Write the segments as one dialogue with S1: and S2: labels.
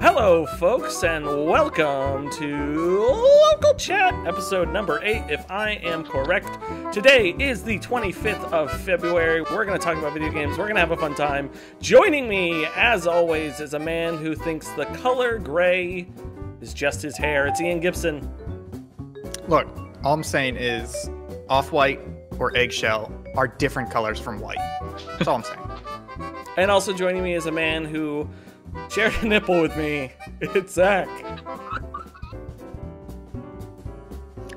S1: Hello, folks, and welcome to Local Chat, episode number 8, if I am correct. Today is the 25th of February. We're going to talk about video games. We're going to have a fun time. Joining me, as always, is a man who thinks the color gray is just his hair. It's Ian Gibson.
S2: Look, all I'm saying is off white or eggshell are different colors from white. That's all I'm saying.
S1: And also joining me is a man who shared a nipple with me. It's Zach.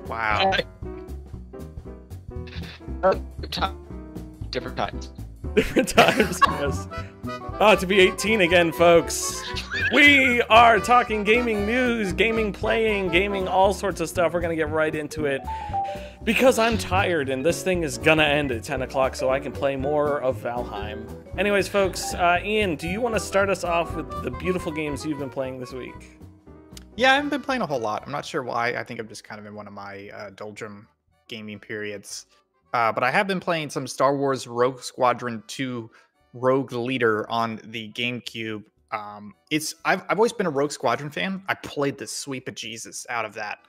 S2: Wow.
S3: Different times.
S1: Different times, yes. Ah, to be 18 again, folks. We are talking gaming news, gaming playing, gaming all sorts of stuff. We're gonna get right into it because I'm tired and this thing is gonna end at 10 o'clock so I can play more of Valheim. Anyways, folks, uh, Ian, do you want to start us off with the beautiful games you've been playing this week?
S2: Yeah, I haven't been playing a whole lot. I'm not sure why. I think I'm just kind of in one of my uh, doldrum gaming periods. Uh, but I have been playing some Star Wars Rogue Squadron 2 Rogue Leader on the GameCube. Um, it's I've, I've always been a Rogue Squadron fan. I played the sweep of Jesus out of that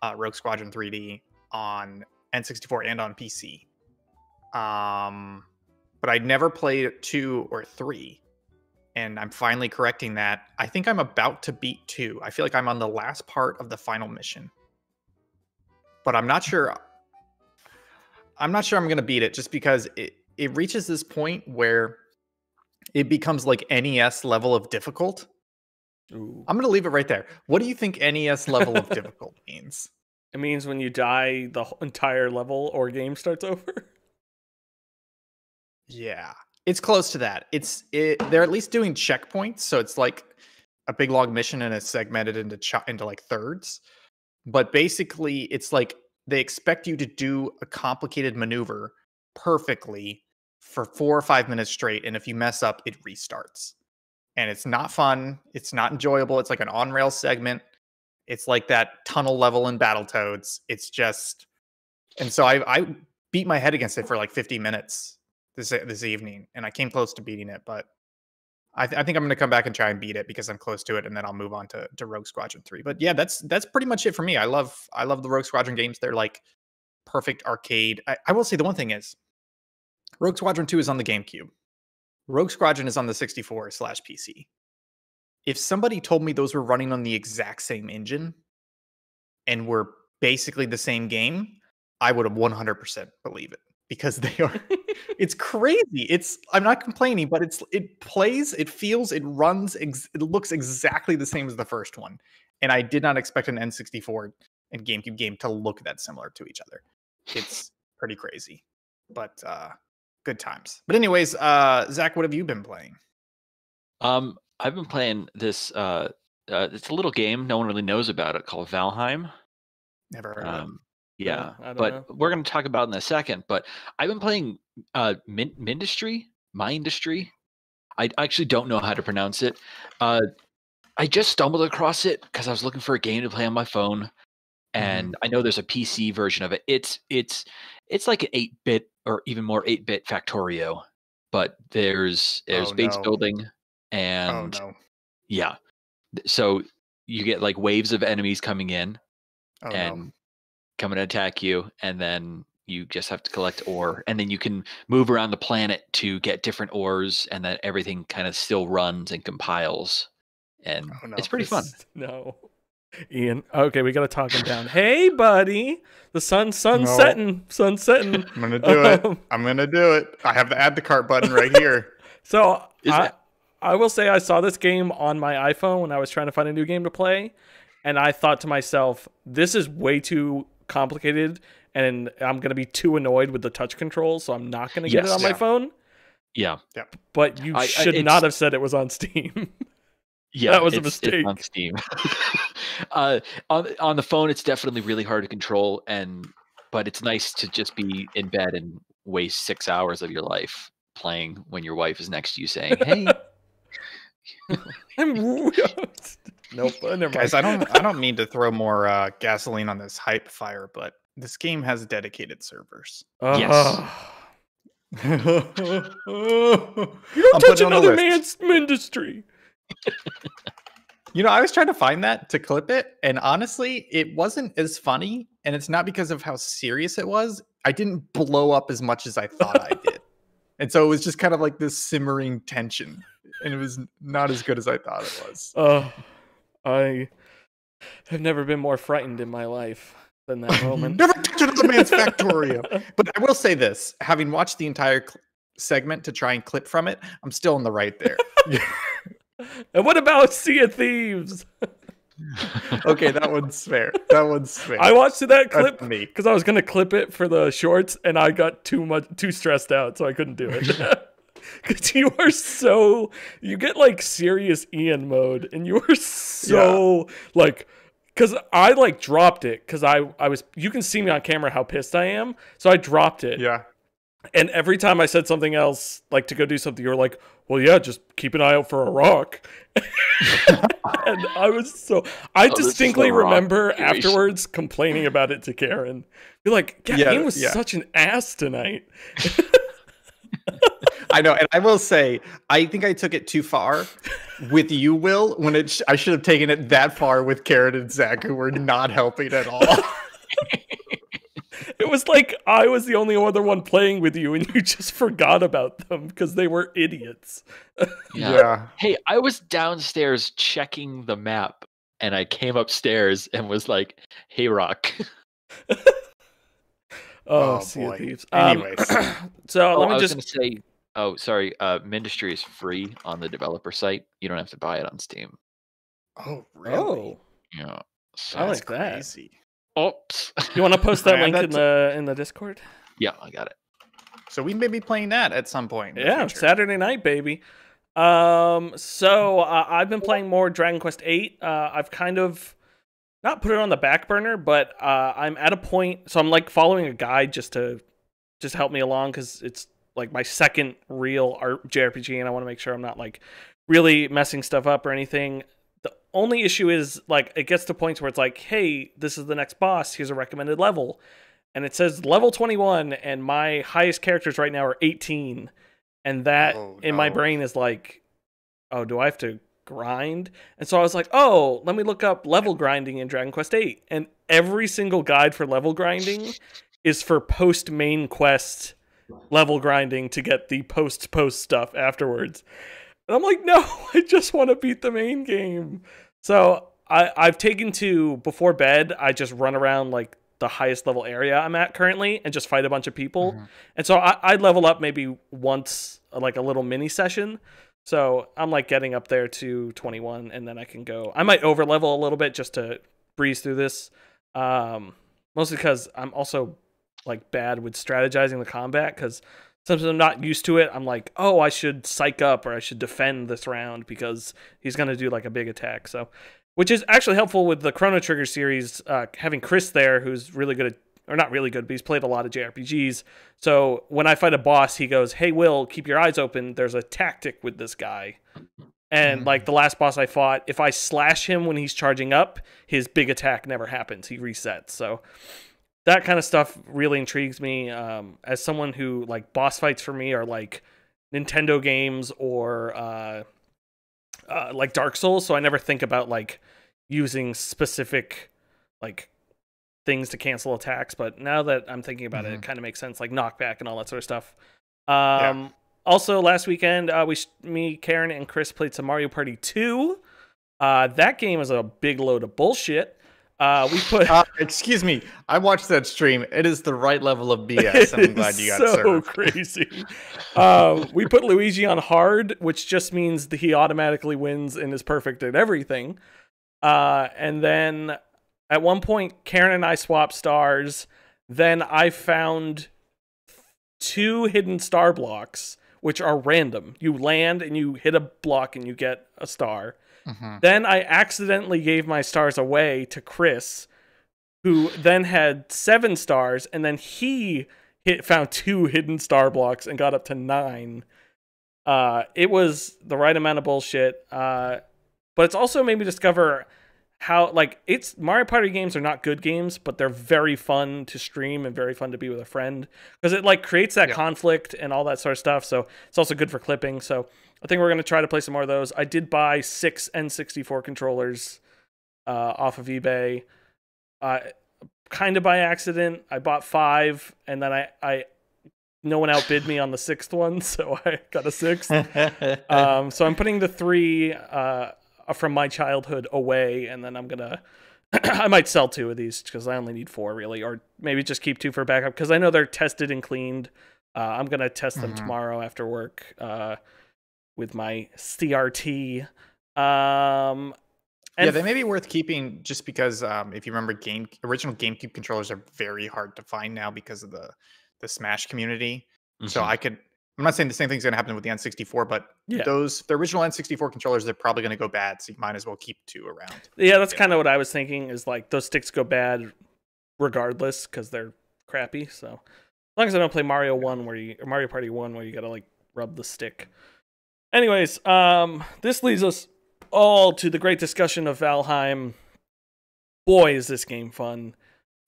S2: uh, Rogue Squadron 3D on N64 and on PC. Um, but I never played two or three. And I'm finally correcting that. I think I'm about to beat two. I feel like I'm on the last part of the final mission. But I'm not sure. I'm not sure I'm going to beat it just because it, it reaches this point where it becomes like NES level of difficult.
S1: Ooh.
S2: I'm going to leave it right there. What do you think NES level of difficult means?
S1: It means when you die, the entire level or game starts over.
S2: Yeah, it's close to that. It's it. They're at least doing checkpoints, so it's like a big log mission and it's segmented into ch- into like thirds. But basically, it's like they expect you to do a complicated maneuver perfectly for four or five minutes straight, and if you mess up, it restarts. And it's not fun. It's not enjoyable. It's like an on rail segment. It's like that tunnel level in Battletoads. It's just, and so I I beat my head against it for like 50 minutes this uh, this evening, and I came close to beating it, but I, th- I think I'm going to come back and try and beat it because I'm close to it, and then I'll move on to, to Rogue Squadron three. But yeah, that's that's pretty much it for me. I love I love the Rogue Squadron games. They're like perfect arcade. I, I will say the one thing is, Rogue Squadron two is on the GameCube. Rogue Squadron is on the 64 slash PC. If somebody told me those were running on the exact same engine and were basically the same game, I would have 100% believe it because they are it's crazy it's i'm not complaining but it's it plays it feels it runs ex- it looks exactly the same as the first one and i did not expect an n64 and gamecube game to look that similar to each other it's pretty crazy but uh good times but anyways uh zach what have you been playing
S3: Um, I've been playing this. Uh, uh, it's a little game no one really knows about it called Valheim.
S2: never heard of it.
S3: Um, yeah, but
S1: know.
S3: we're going to talk about it in a second. But I've been playing uh, Min- Mindustry, My Industry. I actually don't know how to pronounce it. Uh, I just stumbled across it because I was looking for a game to play on my phone, and I know there's a PC version of it. It's it's it's like an eight bit or even more eight bit Factorio, but there's there's
S2: Oh,
S3: base
S2: no.
S3: building
S2: oh
S3: and
S2: no
S3: yeah, so you get like waves of enemies coming in
S2: oh
S3: and
S2: no
S3: coming and attack you, and then you just have to collect ore, and then you can move around the planet to get different ores, and then everything kind of still runs and compiles, and
S2: Oh, no.
S3: it's pretty fun.
S1: This- No. Ian. Okay, we gotta talk him down. Hey, buddy. The sun's sun's
S2: No.
S1: setting. Sun's setting.
S2: i'm gonna do it
S1: Um,
S2: i'm gonna do it i have the add to cart button right here
S1: So
S3: Is
S1: I,
S3: that-
S1: I will say I saw this game on my iPhone when I was trying to find a new game to play, and I thought to myself, this is way too complicated, and I'm gonna be too annoyed with the touch controls, so I'm not gonna get it
S3: Yes.
S1: on my phone.
S3: Yeah,
S1: But you
S3: I- I-
S1: should
S3: it's-
S1: not have said it was on Steam.
S3: yeah,
S1: That was a
S3: it's- it's on
S1: mistake.
S3: Steam. uh, on on the phone, it's definitely really hard to control, and but it's nice to just be in bed and waste six hours of your life playing when your wife is next to you saying, "Hey."
S1: I'm nope. uh, Never.
S2: Guys, I don't I don't mean to throw more uh, gasoline on this hype fire, but this game has dedicated servers.
S3: Yes.
S1: You don't touch another man's industry.
S2: You know, I was trying to find that to clip it, and honestly, it wasn't as funny. And it's not because of how serious it was. I didn't blow up as much as I thought I did. And so it was just kind of like this simmering tension. And it was not as good as I thought it was.
S1: Oh, I have never been more frightened in my life than that moment.
S2: Never touch another man's Factorio. But I will say this having watched the entire cl- segment to try and clip from it, I'm still in the right there.
S1: and what about Sea of Thieves?
S2: okay, that one's fair. That one's fair.
S1: I watched that clip
S2: me.
S1: because I was gonna clip it for the shorts, and I got too much too stressed out, so I couldn't do it. Because you are so you get like serious Ian mode, and you are so like. Because I like dropped it because I I was you can see me on camera how pissed I am, so I dropped it.
S2: Yeah.
S1: And every time I said something else, like to go do something, you were like, "Well, yeah, just keep an eye out for a rock." and I was so I
S3: Oh,
S1: distinctly remember
S3: situation.
S1: afterwards complaining about it to Karen. You're like, "Yeah,
S2: Yeah,
S1: Ian was
S2: yeah.
S1: such an ass tonight."
S2: I know, and I will say, I think I took it too far with you, Will. When it, sh- I should have taken it that far with Karen and Zach, who were not helping at all.
S1: It was like I was the only other one playing with you, and you just forgot about them because they were idiots.
S3: Yeah. Hey, I was downstairs checking the map and I came upstairs and was like, "Hey, Rock."
S1: Oh,
S2: Oh,
S1: Sea of
S2: boy.
S1: Thieves. Um,
S2: Anyways.
S1: so
S3: Oh,
S1: let
S3: I
S1: me
S3: was
S1: just
S3: say. Oh, sorry. Uh, Mindustry is free on the developer site. You don't have to buy it on Steam.
S2: oh,
S1: oh,
S3: Yeah. So,
S1: I like that.
S2: crazy.
S3: Oops.
S1: you want to post that
S2: I have
S1: link in the in the Discord?
S3: yeah, I got it.
S2: So we may be playing that at some point. in the
S1: Yeah,
S2: future.
S1: Saturday night, baby. Um, so uh, I've been playing more Dragon Quest Eight. Uh, I've kind of not put it on the back burner, but uh, I'm at a point. So I'm like following a guide just to just help me along because it's like my second real art JRPG, and I want to make sure I'm not like really messing stuff up or anything. The only issue is like it gets to points where it's like, hey, this is the next boss. Here's a recommended level, and it says level 21, and my highest characters right now are 18, and that
S2: Oh,
S1: in my brain is like, oh, do I have to grind? And so I was like, oh, let me look up level grinding in Dragon Quest 8, and every single guide for level grinding is for post main quest level grinding to get the post post stuff afterwards. And I'm like, no, I just want to beat the main game. So I, I've taken to before bed, I just run around like the highest level area I'm at currently and just fight a bunch of people.
S2: Mhm.
S1: And so I, I level up maybe once, like a little mini session. So I'm like getting up there to 21 and then I can go. I might over level a little bit just to breeze through this. Um, mostly because I'm also like bad with strategizing the combat because sometimes I'm not used to it. I'm like, oh, I should psych up or I should defend this round because he's gonna do like a big attack. So, which is actually helpful with the Chrono Trigger series, uh, having Chris there who's really good at or not really good, but he's played a lot of JRPGs. So when I fight a boss, he goes, "Hey, Will, keep your eyes open. There's a tactic with this guy." And
S2: Mhm.
S1: like the last boss I fought, if I slash him when he's charging up, his big attack never happens. He resets. So that kind of stuff really intrigues me. Um, as someone who like boss fights for me are like Nintendo games or uh, uh, like Dark Souls, so I never think about like using specific like things to cancel attacks. But now that I'm thinking about it, it
S2: Mhm.
S1: kind of makes sense, like knockback and all that sort of stuff. Um, Also, last weekend, uh, we sh- me, Karen, and Chris played some Mario Party 2. Uh, that game is a big load of bullshit. Uh, we put
S2: Uh, excuse me. I watched that stream. It is the right level of BS. I'm glad you got
S1: so
S2: served.
S1: crazy. um, we put Luigi on hard, which just means that he automatically wins and is perfect at everything. Uh, and then at one point, Karen and I swapped stars. Then I found two hidden star blocks, which are random. You land and you hit a block and you get a star.
S2: Mhm.
S1: Then I accidentally gave my stars away to Chris, who then had seven stars, and then he hit found two hidden star blocks and got up to nine. Uh, it was the right amount of bullshit. Uh, but it's also made me discover how like it's Mario Party games are not good games, but they're very fun to stream and very fun to be with a friend because it like creates that
S2: Yeah.
S1: conflict and all that sort of stuff. So it's also good for clipping. So I think we're gonna try to play some more of those. I did buy six N64 controllers uh, off of eBay, uh, kind of by accident. I bought five, and then I I no one outbid me on the sixth one, so I got a sixth. um, so I'm putting the three uh, from my childhood away, and then I'm gonna. I might sell two of these because I only need four really, or maybe just keep two for backup because I know they're tested and cleaned. Uh, I'm gonna test them
S2: Mhm.
S1: tomorrow after work uh, with my CRT. Um,
S2: yeah, they may be worth keeping just because um, if you remember, game original GameCube controllers are very hard to find now because of the the Smash community. So
S3: Mhm.
S2: I could. I'm not saying the same thing's going to happen with the N64, but
S1: Yeah.
S2: those the original N64 controllers they're probably going to go bad. So you might as well keep two around.
S1: Yeah, that's
S2: Yeah.
S1: kind of what I was thinking. Is like those sticks go bad regardless because they're crappy. So as long as I don't play Mario One where you or Mario Party One where you gotta like rub the stick. Anyways, um, this leads us all to the great discussion of Valheim. Boy, is this game fun!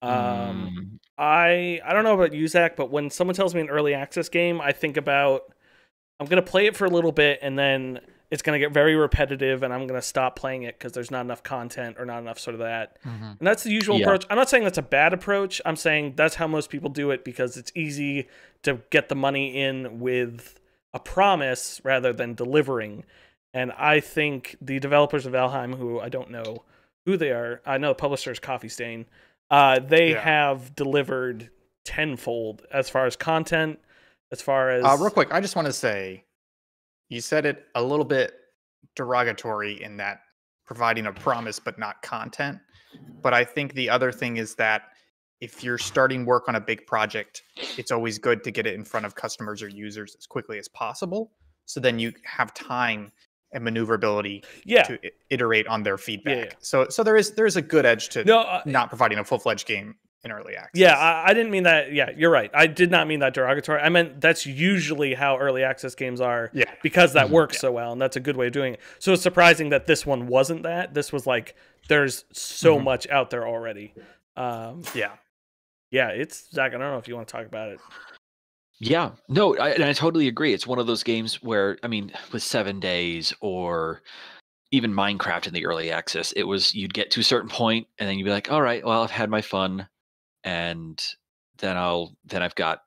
S1: Um,
S3: Mm,
S1: I I don't know about you, Zach, but when someone tells me an early access game, I think about I'm gonna play it for a little bit and then it's gonna get very repetitive and I'm gonna stop playing it because there's not enough content or not enough sort of that. And that's the usual
S3: Yeah.
S1: approach. I'm not saying that's a bad approach. I'm saying that's how most people do it because it's easy to get the money in with a promise rather than delivering. And I think the developers of Valheim, who I don't know who they are, I know the publisher is Coffee Stain. Uh, they
S2: Yeah.
S1: have delivered tenfold as far as content, as far as
S2: Uh, real quick, I just want to say, you said it a little bit derogatory in that providing a promise but not content. But I think the other thing is that if you're starting work on a big project, it's always good to get it in front of customers or users as quickly as possible. So then you have time and maneuverability
S1: yeah,
S2: to iterate on their feedback.
S1: yeah.
S2: So so there is there is a good edge to
S1: no, uh,
S2: not providing a full fledged game in early access.
S1: Yeah, I, I didn't mean that. Yeah, you're right. I did not mean that derogatory. I meant that's usually how early access games are
S2: yeah.
S1: because that
S3: Mhm.
S1: works so well, and that's a good way of doing it. So it's surprising that this one wasn't that. This was like there's so
S2: Mhm.
S1: much out there already. Um,
S2: Yeah.
S1: yeah, it's Zach. I don't know if you want to talk about it.
S3: Yeah, no, I, and I totally agree. It's one of those games where, I mean, with seven days or even Minecraft in the early access, it was you'd get to a certain point and then you'd be like, all right, well, I've had my fun, and then I'll then I've got,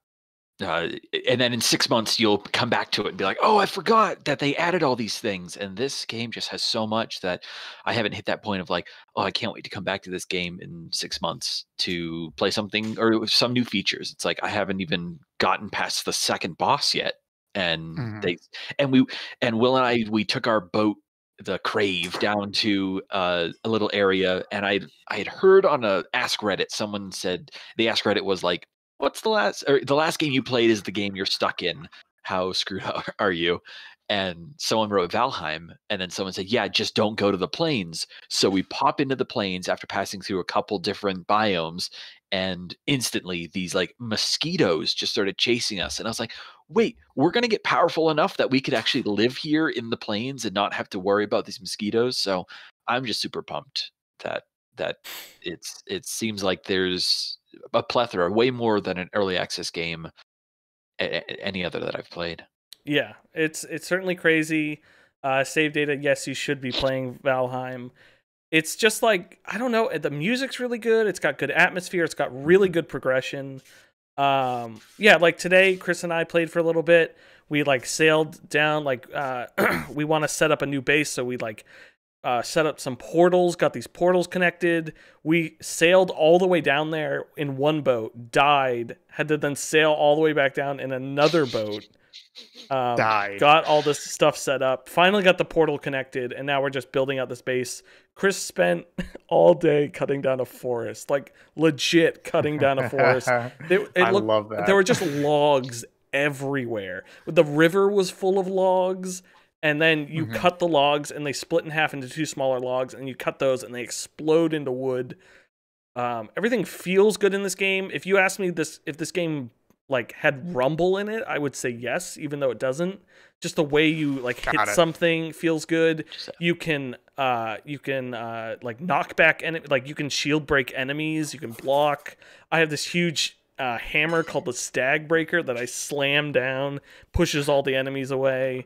S3: uh, and then in six months you'll come back to it and be like, oh, I forgot that they added all these things, and this game just has so much that I haven't hit that point of like, oh, I can't wait to come back to this game in six months to play something or some new features. It's like I haven't even gotten past the second boss yet, and
S2: Mhm.
S3: they and we and Will and I we took our boat the Karve down to uh, a little area and i i had heard on a ask reddit someone said the ask reddit was like what's the last or the last game you played is the game you're stuck in how screwed are you? And someone wrote valheim and then someone said yeah just don't go to the plains. So we pop into the plains after passing through a couple different biomes and instantly these like mosquitoes just started chasing us and i was like wait we're going to get powerful enough that we could actually live here in the plains and not have to worry about these mosquitoes? So i'm just super pumped that that it's it seems like there's a plethora way more than an early access game any other that i've played
S1: Yeah, it's it's certainly crazy. Uh, save data. Yes, you should be playing Valheim. It's just like I don't know. The music's really good. It's got good atmosphere. It's got really good progression. Um, yeah, like today, Chris and I played for a little bit. We like sailed down. Like uh, we want to set up a new base, so we like uh, set up some portals. Got these portals connected. We sailed all the way down there in one boat. Died. Had to then sail all the way back down in another boat. Um,
S2: Died.
S1: Got all this stuff set up. Finally got the portal connected, and now we're just building out this base. Chris spent all day cutting down a forest, like legit cutting down a forest. It, it
S2: I
S1: looked,
S2: love that.
S1: there were just logs everywhere. The river was full of logs, and then you
S2: Mhm.
S1: cut the logs, and they split in half into two smaller logs, and you cut those, and they explode into wood. Um, everything feels good in this game. If you ask me this, if this game like had rumble in it, I would say yes, even though it doesn't. just the way you like hit
S2: it.
S1: something feels good. You can uh you can uh like knock back and like you can shield break enemies, you can block. I have this huge uh, hammer called the stag breaker that I slam down, pushes all the enemies away.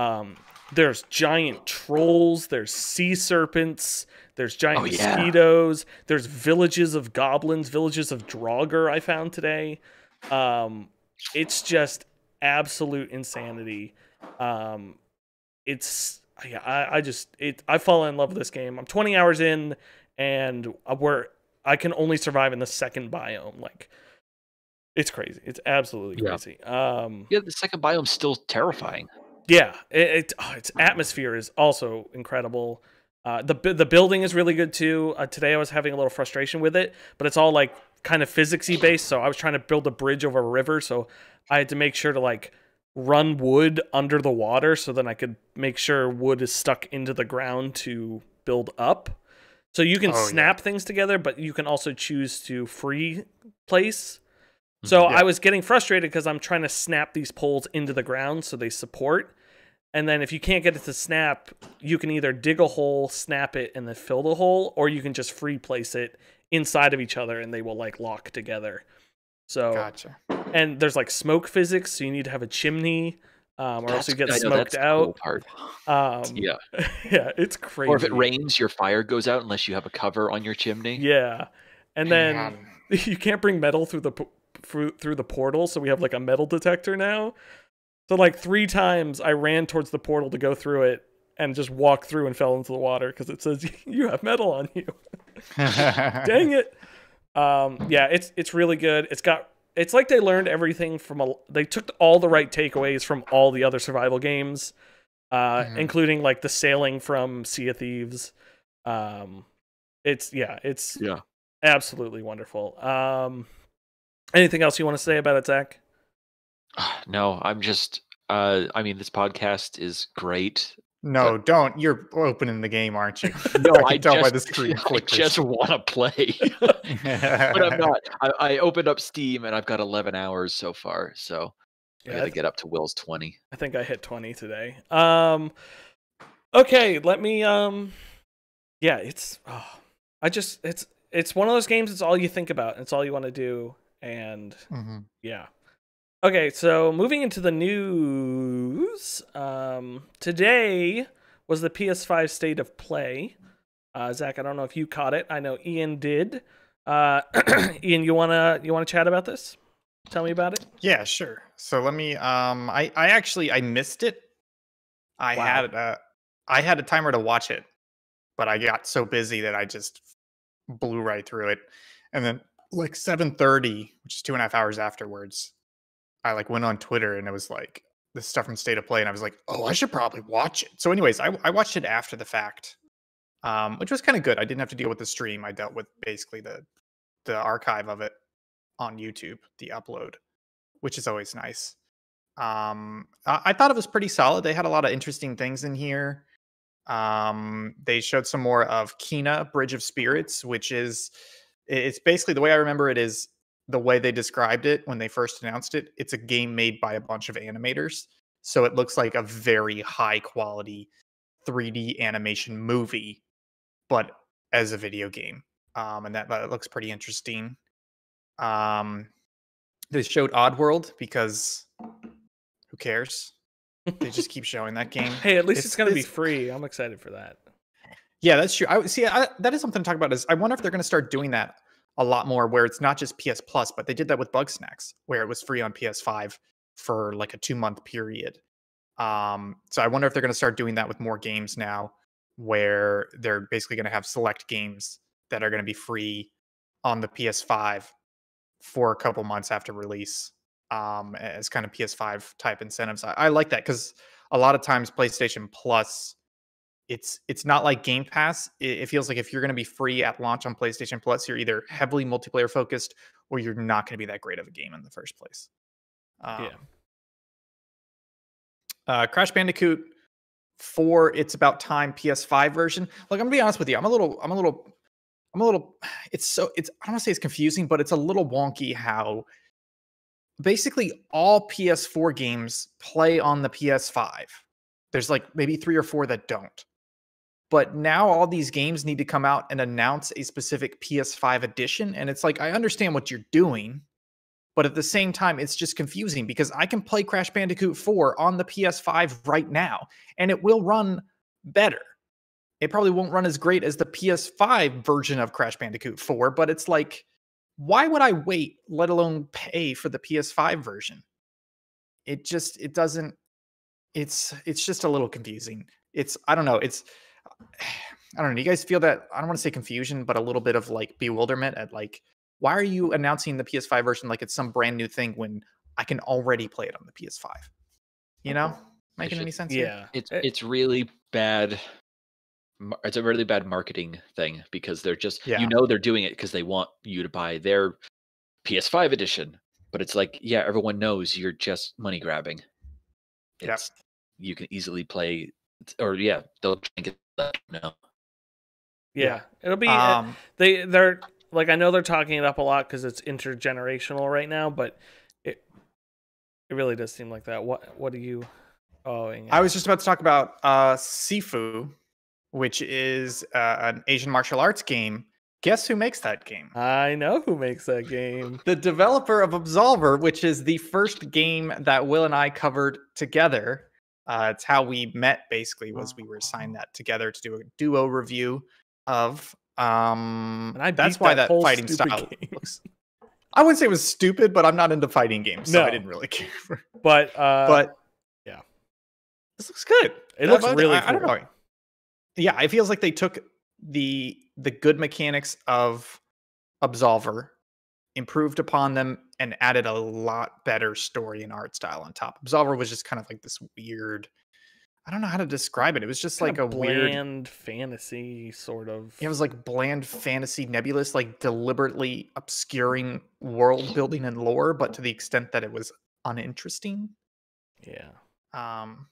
S1: Um there's giant trolls, there's sea serpents, there's giant
S3: Oh, yeah.
S1: mosquitoes, there's villages of goblins, villages of Draugr I found today. Um it's just absolute insanity. Um, it's yeah, I, I just it I fall in love with this game. I'm 20 hours in, and we're I can only survive in the second biome. Like, it's crazy. It's absolutely
S3: Yeah.
S1: crazy. Um,
S3: Yeah, the second biome's still terrifying.
S1: Yeah, it, it oh, its atmosphere is also incredible. Uh, the the building is really good too. Uh, today I was having a little frustration with it, but it's all like kind of physicsy based. So I was trying to build a bridge over a river, so I had to make sure to like run wood under the water, so then I could make sure wood is stuck into the ground to build up. So you can
S2: Oh, yeah.
S1: snap things together, but you can also choose to free place. So
S2: Mhm. Yeah.
S1: I was getting frustrated because I'm trying to snap these poles into the ground so they support. And then if you can't get it to snap, you can either dig a hole, snap it, and then fill the hole, or you can just free place it inside of each other and they will like lock together. So
S2: Gotcha.
S1: and there's like smoke physics, so you need to have a chimney, um, or else you get
S3: I know,
S1: smoked
S3: that's the cool
S1: out.
S3: part.
S1: Um,
S3: Yeah.
S1: yeah, it's crazy.
S3: Or if it rains, your fire goes out unless you have a cover on your chimney.
S1: Yeah, and then
S2: Man.
S1: you can't bring metal through the through through the portal, so we have like a metal detector now. So like three times I ran towards the portal to go through it and just walked through and fell into the water because it says you have metal on you. Dang it. Um, yeah, it's it's really good. It's got it's like they learned everything from a they took all the right takeaways from all the other survival games, uh,
S2: Mhm.
S1: including like the sailing from Sea of Thieves. Um, it's yeah, it's
S3: Yeah.
S1: absolutely wonderful. Um, anything else you want to say about it, Zach?
S3: No, I'm just. Uh, I mean, this podcast is great.
S2: No, don't. You're opening the game, aren't you?
S3: No,
S2: I
S3: I,
S2: can tell by
S3: just,
S2: the screen
S3: I just want to play, but I'm not. I, I opened up Steam and I've got 11 hours so far, so I got to get up to Will's 20.
S1: I think I hit 20 today. Um okay, let me um yeah, it's oh, I just it's it's one of those games it's all you think about. It's all you want to do and
S2: Mhm.
S1: yeah. Okay, so moving into the news, um today was the PS5 state of play. Uh Zach, I don't know if you caught it. I know Ian did. Uh Ian, you want to you want to chat about this? Tell me about it.
S2: Yeah, sure. So let me. Um, I I actually I missed it. I
S1: Wow.
S2: had a I had a timer to watch it, but I got so busy that I just blew right through it. And then like seven thirty, which is two and a half hours afterwards, I like went on Twitter and it was like this stuff from State of Play, and I was like, oh, I should probably watch it. So, anyways, I I watched it after the fact, um, which was kind of good. I didn't have to deal with the stream. I dealt with basically the the archive of it on YouTube, the upload, which is always nice. Um, I, I thought it was pretty solid. They had a lot of interesting things in here. Um, they showed some more of Kena Bridge of Spirits, which is it's basically the way I remember it is the way they described it when they first announced it. It's a game made by a bunch of animators, so it looks like a very high quality 3D animation movie, but as a video game. Um, and that, that looks pretty interesting. Um, they showed Oddworld because who cares? They just keep showing that game.
S1: Hey, at least it's,
S2: It's-
S1: going to be free. I'm excited for that.
S2: Yeah, that's true. I see. I, that is something to talk about. Is I wonder if they're going to start doing that a lot more, where it's not just PS Plus, but they did that with Bugsnax, where it was free on PS5 for like a two month period. Um, so I wonder if they're going to start doing that with more games now, where they're basically going to have select games that are going to be free on the PS5 for a couple months after release, um, as kind of PS5 type incentives. I, I like that because a lot of times PlayStation Plus it's it's not like Game Pass. It, it feels like if you're going to be free at launch on PlayStation Plus, you're either heavily multiplayer focused or you're not going to be that great of a game in the first place. Um,
S1: Yeah.
S2: Uh, Crash Bandicoot for its about time PS5 version. Like I'm gonna be honest with you, I'm a little, I'm a little, I'm a little. It's so it's I don't want to say it's confusing, but it's a little wonky how basically all PS4 games play on the PS5. There's like maybe three or four that don't. But now all these games need to come out and announce a specific PS5 edition. And it's like, I understand what you're doing, but at the same time, it's just confusing because I can play Crash Bandicoot 4 on the PS5 right now and it will run better. It probably won't run as great as the PS5 version of Crash Bandicoot 4, but it's like, why would I wait, let alone pay for the PS5 version? It just, it doesn't, it's, it's just a little confusing. It's, I don't know, it's, I don't know. Do you guys feel that? I don't want to say confusion, but a little bit of like bewilderment at like, why are you announcing the PS5 version like it's some brand new thing when I can already play it on the PS5? You know, making
S3: should-
S2: any sense? here?
S1: Yeah.
S3: It's
S1: It-
S3: it's really bad. It's a really bad marketing thing because they're just
S2: Yeah.
S3: you know they're doing it because they want you to buy their PS5 edition, but it's like yeah, everyone knows you're just money grabbing.
S2: Yep.
S3: It's you can easily play, or yeah, they'll try and get that no.
S1: yeah. It'll be uh,
S2: Um,
S1: they they're like I know they're talking it up a lot because it's intergenerational right now, but it it really does seem like that. What what are you? Oh, hang
S2: I was just about to talk about uh, Sifu, which is uh, an Asian martial arts game. Guess who makes that game?
S1: I know who makes that game.
S2: The developer of Absolver, which is the first game that Will and I covered together. Uh, it's how we met. Basically, was we were assigned that together to do a duo review of. Um,
S1: And I
S2: that's why
S1: that
S2: that, fighting style.
S1: game.
S2: Looks, I wouldn't say it was stupid, but I'm not into fighting games, so I didn't really care. For,
S1: But uh,
S2: but
S1: yeah.
S2: this looks good.
S1: it looks
S2: but
S1: really
S2: I, I don't
S1: cool.
S2: know. Yeah, it feels like they took the the good mechanics of Absolver, improved upon them, and added a lot better story and art style on top. Absolver was just kind of like this weird. I don't know how to describe it. It was just like
S1: Kinda
S2: a weird.
S1: bland fantasy sort of.
S2: It was like bland fantasy nebulous, like deliberately obscuring world building and lore, but to the extent that it was uninteresting.
S1: yeah.
S2: Um,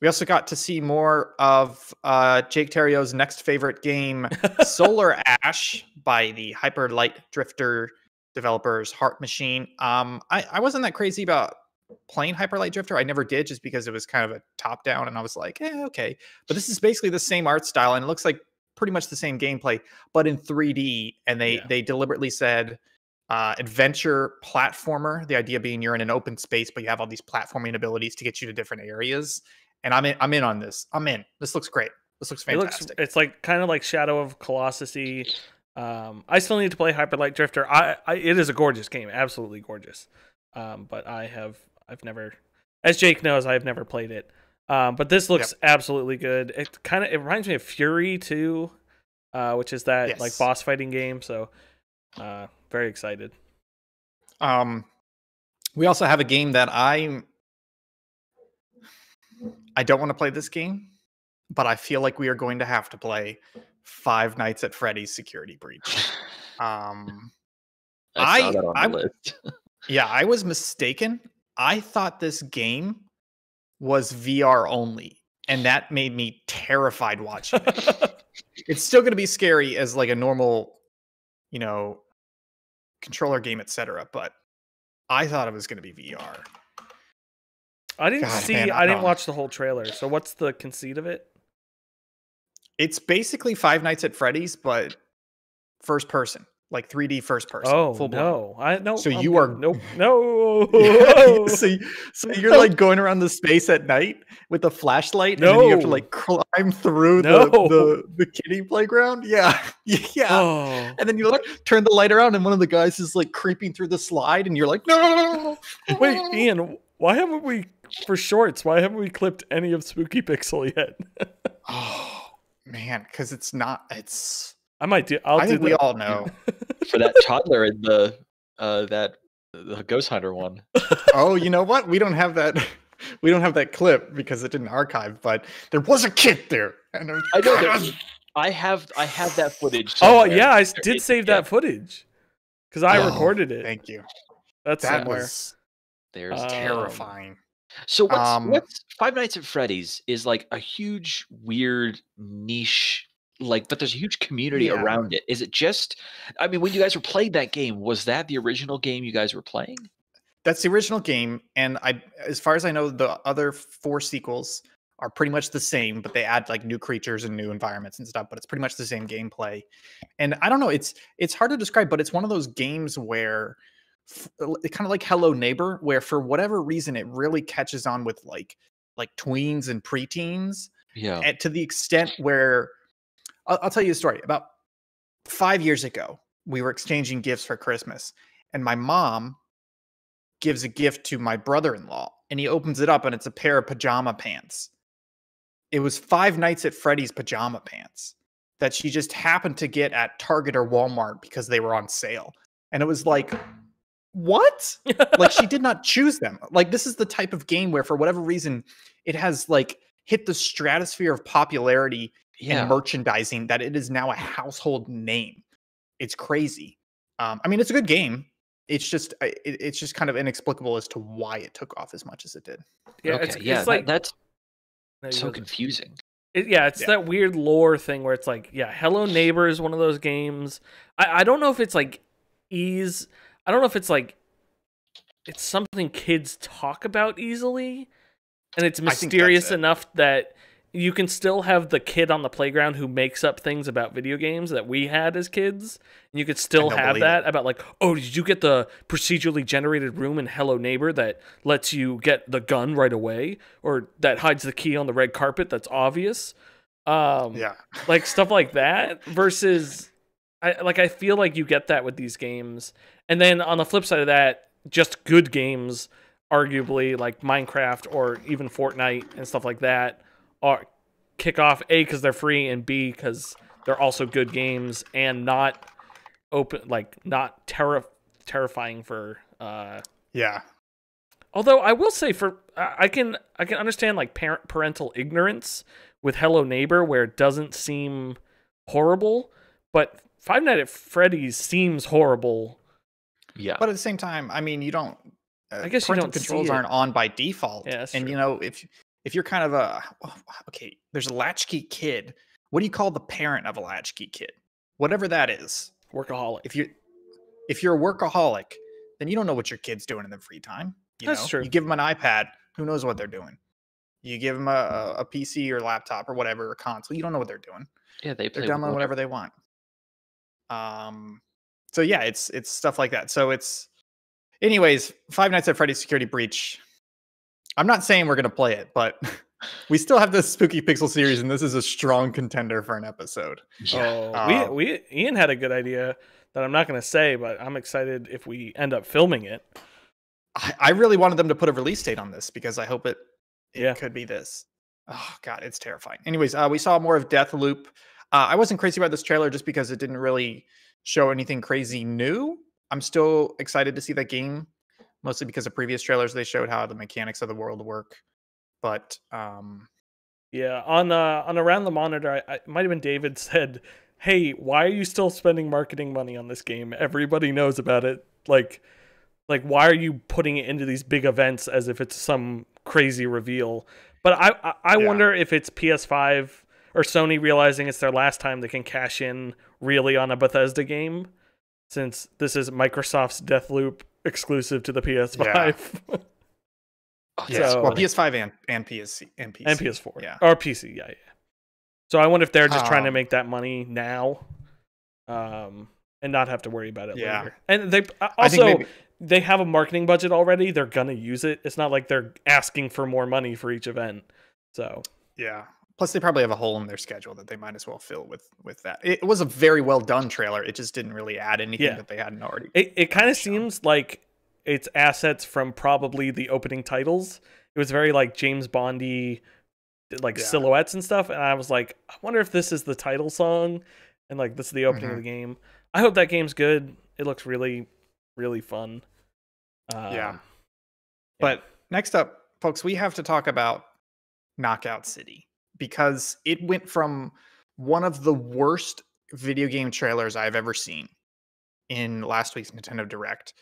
S2: we also got to see more of uh, Jake Terrio's next favorite game, Solar Ash, by the Hyper Light Drifter developers Heart Machine. Um, I, I wasn't that crazy about playing Hyper Light Drifter. I never did just because it was kind of a top down, and I was like, eh, okay. But this is basically the same art style, and it looks like pretty much the same gameplay, but in 3D. And they
S1: Yeah.
S2: they deliberately said uh, adventure platformer. The idea being you're in an open space, but you have all these platforming abilities to get you to different areas. And I'm in. I'm in on this. I'm in. This looks great. This looks fantastic.
S1: It looks it's like kind of like Shadow of Colossus. Um, I still need to play Hyper Light Drifter. I, I it is a gorgeous game, absolutely gorgeous. Um, but I have I've never, as Jake knows, I've never played it. Um, but this looks absolutely good. It kind of it reminds me of Furi too, uh, which is that like boss fighting game. So, uh, very excited.
S2: Um, we also have a game that I'm. I don't want to play this game, but I feel like we are going to have to play Five Nights at Freddy's Security Breach. Um,
S3: I,
S2: I- I'm-
S3: the list.
S2: yeah, I was mistaken. I thought this game was VR only, and that made me terrified watching it. it's still going to be scary as like a normal, you know, controller game, etc. But I thought it was going to be VR.
S1: I didn't
S2: God,
S1: see.
S2: man,
S1: I didn't
S2: um,
S1: watch the whole trailer. So what's the conceit of it?
S2: It's basically Five Nights at Freddy's, but first person, like 3D first person.
S1: Oh
S2: full
S1: no! I no.
S2: So
S1: I'm
S2: you
S1: good.
S2: are-
S1: nope. No.
S2: Yeah, so, so you're like going around the space at night with a flashlight, and then you have to like climb through
S1: No.
S2: the, the the kiddie playground. Yeah, yeah.
S1: Oh.
S2: And then you like turn the light around, and one of the guys is like creeping through the slide, and you're like, no, no, no, no.
S1: Wait, Ian, why haven't we for shorts? Why haven't we clipped any of Spooky Pixel yet?
S2: Oh man, because it's not. It's.
S1: I might do. I'll
S2: I
S1: do
S2: think we
S1: that.
S2: all know.
S3: for that toddler in the uh that the Ghost Hunter one.
S2: oh, you know what? We don't have that. We don't have that clip because it didn't archive. But there was a kid there, and there-
S3: I know there- I have I have that footage.
S1: Oh yeah, I
S3: There
S1: did
S3: is-
S1: save
S3: yeah,
S1: that footage because I
S2: Oh,
S1: recorded it.
S2: Thank you.
S1: That's
S2: That
S1: somewhere.
S2: was
S3: There's
S1: Uh,
S2: terrifying.
S3: So what's
S2: Um,
S3: what's Five Nights at Freddy's is like a huge weird niche like but there's a huge community
S2: Yeah.
S3: around it. Is it just I mean when you guys were playing that game was that the original game you guys were playing?
S2: That's the original game, and I, as far as I know, the other four sequels are pretty much the same, but they add like new creatures and new environments and stuff. But it's pretty much the same gameplay. And I don't know, it's it's hard to describe, but it's one of those games where Uh, kind of like Hello Neighbor, where for whatever reason it really catches on with like like tweens and preteens,
S3: Yeah.
S2: and to the extent where I'll, I'll tell you a story. About five years ago, we were exchanging gifts for Christmas, and my mom gives a gift to my brother-in-law, and he opens it up, and it's a pair of pajama pants. It was Five Nights at Freddy's pajama pants that she just happened to get at Target or Walmart because they were on sale, and it was like, what? like she did not choose them. Like this is the type of game where, for whatever reason, it has like hit the stratosphere of popularity
S3: Yeah.
S2: and merchandising that it is now a household name. It's crazy. Um, I mean, it's a good game. It's just it, it's just kind of inexplicable as to why it took off as much as it did.
S1: Yeah,
S3: okay.
S1: it's,
S3: yeah.
S1: it's
S3: that- that's so confusing.
S1: It, yeah, it's
S2: Yeah.
S1: that weird lore thing where it's like, yeah, Hello Neighbor is one of those games. I, I don't know if it's like ease. I don't know if it's like it's something kids talk about easily, and it's mysterious
S2: it.
S1: enough that you can still have the kid on the playground who makes up things about video games that we had as kids, and you could still have that about like, oh, did you get the procedurally generated room in Hello Neighbor that lets you get the gun right away, or that hides the key on the red carpet that's obvious? Um,
S2: Yeah,
S1: like stuff like that versus I like I feel like you get that with these games. And then on the flip side of that, just good games, arguably like Minecraft or even Fortnite and stuff like that, are kick off A because they're free and B because they're also good games and not open like not terri- terrifying for uh
S2: yeah,
S1: Although I will say for I I can I can understand like parent parental ignorance with Hello Neighbor where it doesn't seem horrible, but Five Nights at Freddy's seems horrible.
S3: Yeah.
S2: but at the same time, I mean, you don't. Uh,
S1: I guess you
S2: parental
S1: don't
S2: controls
S1: it.
S2: aren't on by default.
S1: Yeah, that's
S2: and
S1: true.
S2: you know if if you're kind of a okay, there's a latchkey kid. What do you call the parent of a latchkey kid? Whatever that is.
S1: Workaholic.
S2: if you if you're a workaholic, then you don't know what your kid's doing in their free time. You
S1: That's
S2: know?
S1: true.
S2: You give them an iPad, who knows what they're doing? You give them a, a a PC or laptop or whatever, or console, you don't know what they're doing.
S3: yeah. They
S2: They're
S3: play
S2: downloading whatever they want. Um, so yeah, it's it's stuff like that. So it's, anyways, Five Nights at Freddy's Security Breach. I'm not saying we're gonna play it, but we still have this Spooky Pixel series, and this is a strong contender for an episode.
S3: Yeah.
S1: Oh,
S2: Uh,
S1: we we Ian had a good idea that I'm not going to say, but I'm excited if we end up filming it.
S2: I, I really wanted them to put a release date on this because I hope it it
S1: Yeah.
S2: could be this. Oh god, it's terrifying. Anyways, uh, we saw more of Deathloop. Uh, I wasn't crazy about this trailer just because it didn't really show anything crazy new. I'm still excited to see that game, mostly because of previous trailers they showed how the mechanics of the world work. But um,
S1: Yeah, on uh, on around the monitor, I, I might have been David said, "Hey, why are you still spending marketing money on this game? Everybody knows about it. Like, like why are you putting it into these big events as if it's some crazy reveal?" But I I, I
S2: Yeah.
S1: wonder if it's PS5 or Sony realizing it's their last time they can cash in really on a Bethesda game, since this is Microsoft's Deathloop exclusive to the PS5
S3: Oh,
S2: yes,
S1: So-
S2: well. PS5 and and PC and PC
S1: and PS4,
S2: Yeah.
S1: or PC, yeah, yeah. So I wonder if they're just trying to
S2: Um,
S1: make that money now, um, and not have to worry about it
S2: Yeah.
S1: later. And they uh,
S2: I think
S1: also
S2: maybe-
S1: they have a marketing budget already. They're gonna use it. It's not like they're asking for more money for each event. So
S2: Yeah. Plus, they probably have a hole in their schedule that they might as well fill with with that. It was a very well done trailer. It just didn't really add anything
S1: Yeah.
S2: that they hadn't already.
S1: it it kind of seems like it's assets from probably the opening titles. It was very like James Bondy, like
S2: Yeah.
S1: silhouettes and stuff. And I was like, I wonder if this is the title song, and like this is the opening of
S2: Mhm.
S1: the game. I hope that game's good. It looks really, really fun. Um,
S2: But next up, folks, we have to talk about Knockout City because it went from one of the worst video game trailers I've ever seen in last week's Nintendo Direct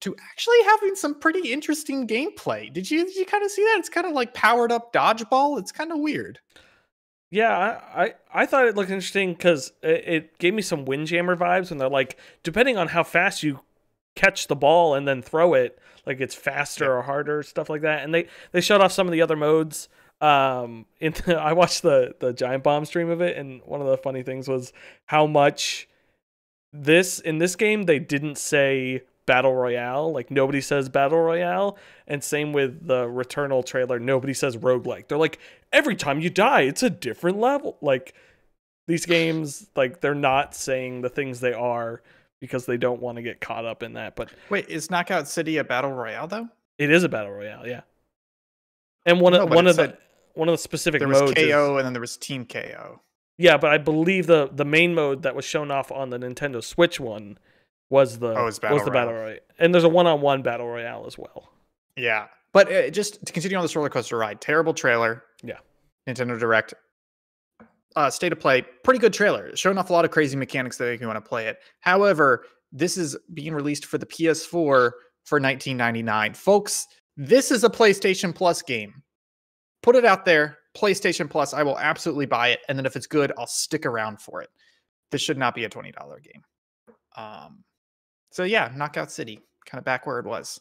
S2: to actually having some pretty interesting gameplay. Did you did you kind of see that? It's kind of like powered up dodgeball. It's kind of weird.
S1: Yeah, I, I, I thought it looked interesting because it, it gave me some Windjammer vibes when they're like, depending on how fast you catch the ball and then throw it, like it's faster or harder, stuff like that. And they they showed off some of the other modes. Um, in the, I watched the the Giant Bomb stream of it, and one of the funny things was how much this in this game they didn't say battle royale. Like nobody says battle royale. And same with the returnal trailer. Nobody says roguelike. They're like every time you die it's a different level. Like these games like they're not saying the things they are because they don't want to get caught up in that but
S2: Wait, is Knockout City a battle royale though?
S1: it is a battle royale yeah. And one
S2: No,
S1: of one of the one of the specific
S2: There was
S1: modes is-
S2: KO and then there was Team KO.
S1: Yeah, but I believe the the main mode that was shown off on the Nintendo Switch one was the
S2: Oh, it's
S1: was
S2: Battle
S1: the battle royale, and there's a one on one battle royale as well.
S2: Yeah, but uh, just to continue on this roller coaster ride, terrible trailer.
S1: Yeah.
S2: Nintendo Direct. Uh, state of play, pretty good trailer, showing off a lot of crazy mechanics that make you want to play it. However, this is being released for the PS4 for 19.99, folks. This is a PlayStation Plus game. Put it out there, PlayStation Plus. I will absolutely buy it, and then if it's good, I'll stick around for it. This should not be a twenty dollar game. Um, so yeah, Knockout City, kind of back where it was.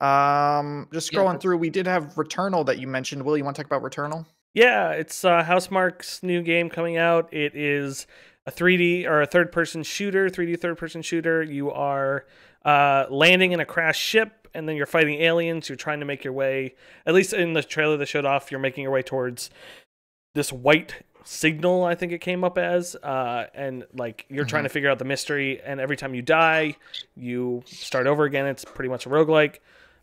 S2: Um, just scrolling
S3: that's-
S2: through, we did have Returnal that you mentioned. Will you want to talk about Returnal?
S1: Yeah, it's uh, Housemarque's new game coming out. It is a 3D or a third person shooter, 3D third person shooter. You are uh, landing in a crashed ship, and then you're fighting aliens. You're trying to make your way, at least in the trailer that showed off, you're making your way towards this white signal, I think it came up as. Uh, and like you're trying to figure out the mystery, and every time you die, you start over again. It's pretty much a roguelike.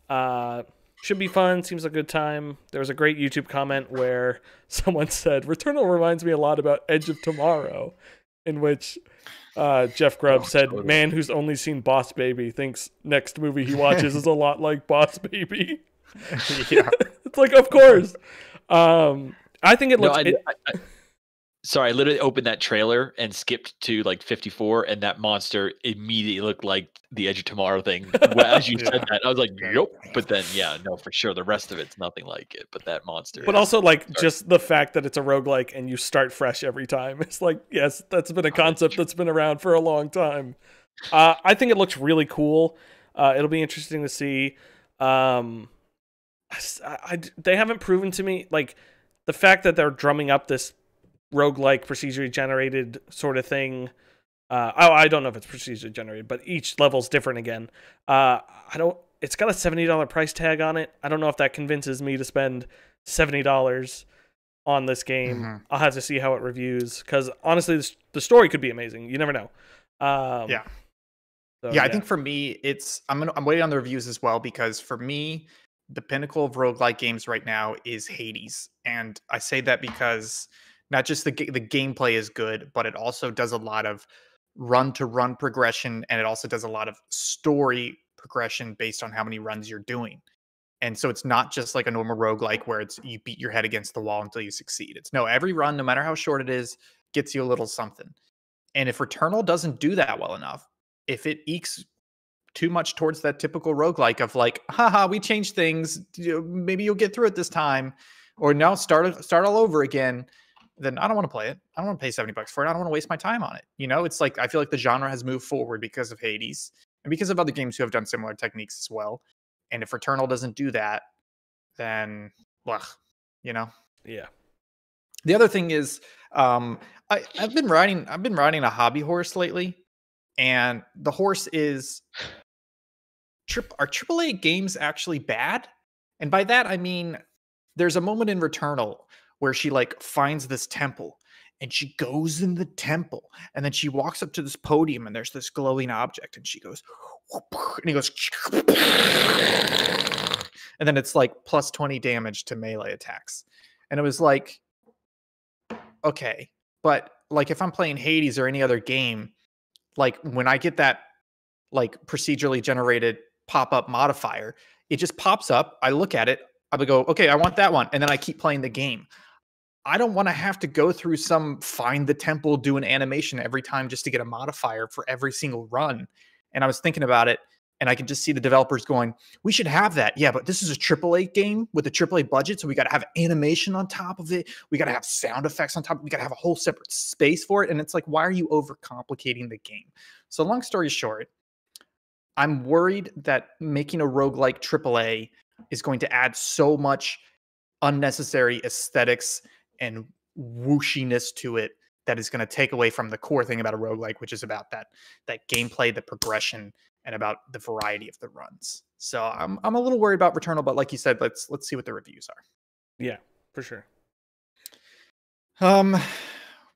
S1: Uh, should be fun. Seems like a good time. There was a great YouTube comment where someone said, "Returnal reminds me a lot about Edge of Tomorrow," in which uh, Jeff Grubb
S3: Oh,
S1: said,
S3: totally.
S1: "Man who's only seen Boss Baby thinks next movie he watches is a lot like Boss Baby."
S2: yeah,
S1: it's like, of course. Um, I think it
S3: No,
S1: looks.
S3: I,
S1: it-
S3: I, I- sorry, I literally opened that trailer and skipped to like 54, and that monster immediately looked like the Edge of Tomorrow thing. As you
S2: Yeah.
S3: said that, I was like, "Yep." But then, yeah, no, for sure, the rest of it's nothing like it. But that monster,
S1: but also like
S3: Sorry.
S1: just the fact that it's a roguelike and you start fresh every time. It's like, yes, that's been a
S3: Oh,
S1: concept that's been around for a long time. Uh, I think it looks really cool. Uh, it'll be interesting to see. Um, I I- they haven't proven to me like the fact that they're drumming up this roguelike procedurally generated sort of thing. Uh, oh, I don't know if it's procedurally generated, but each level's different again. Uh, I don't. It's got a seventy dollar price tag on it. I don't know if that convinces me to spend seventy dollars on this game.
S2: Mhm.
S1: I'll have to see how it reviews because honestly, this, the story could be amazing. You never know. Um,
S2: Yeah.
S1: so,
S2: yeah. I think for me, it's I'm gonna I'm waiting on the reviews as well because for me, the pinnacle of roguelike games right now is Hades, and I say that because not just the the gameplay is good, but it also does a lot of run to run progression, and it also does a lot of story progression based on how many runs you're doing. And so it's not just like a normal roguelike where it's you beat your head against the wall until you succeed. It's no, every run, no matter how short it is, gets you a little something. And if Returnal doesn't do that well enough, if it ekes too much towards that typical roguelike of like, haha, we changed things, maybe you'll get through it this time, or now start start all over again, then I don't want to play it. I don't want to pay 70 bucks for it. I don't want to waste my time on it. You know, it's like I feel like the genre has moved forward because of Hades and because of other games who have done similar techniques as well. And if Returnal doesn't do that, then ugh, you know.
S1: yeah.
S2: The other thing is, um, I, I've been riding. I've been riding a hobby horse lately, and the horse is. Trip, are AAA games actually bad? And by that I mean, there's a moment in Returnal where she like finds this temple, and she goes in the temple, and then she walks up to this podium, and there's this glowing object, and she goes, and he goes, and then it's like plus twenty damage to melee attacks, and it was like okay but like if i'm playing hades or any other game like when i get that like procedurally generated pop-up modifier it just pops up i look at it i would go okay i want that one and then i keep playing the game i don't want to have to go through some find the temple do an animation every time just to get a modifier for every single run. And i was thinking about it and i can just see the developers going we should have that. Yeah but this is a aaa game with a aaa budget so we got to have animation on top of it. We got to have sound effects on top we got to have a whole separate space for it. And it's like why are you overcomplicating the game? So long story short I'm worried that making a roguelike AAA is going to add so much unnecessary aesthetics and whooshiness to it that is going to take away from the core thing about a roguelike, which is about that that gameplay, the progression, and about the variety of the runs. So I'm I'm a little worried about Returnal, but like you said, let's let's see what the reviews are.
S1: Yeah, for sure.
S2: Um,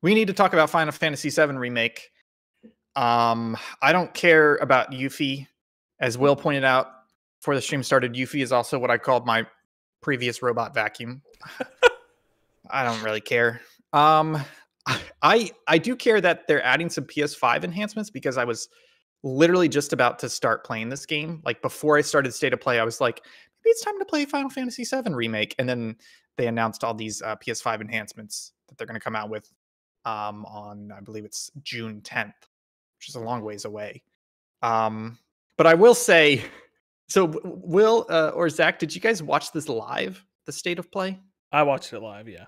S2: we need to talk about Final Fantasy VII remake. Um, I don't care about Yuffie, as Will pointed out before the stream started. Yuffie is also what I called my previous robot vacuum. I don't really care. Um, I I do care that they're adding some PS5 enhancements because I was literally just about to start playing this game. Like before I started State of Play, I was like, maybe it's time to play Final Fantasy VII remake, and then they announced all these uh, PS5 enhancements that they're going to come out with um, on I believe it's June 10th, which is a long ways away. Um, but I will say, so Will uh, or Zach, did you guys watch this live? The State of Play?
S1: I watched it live. Yeah.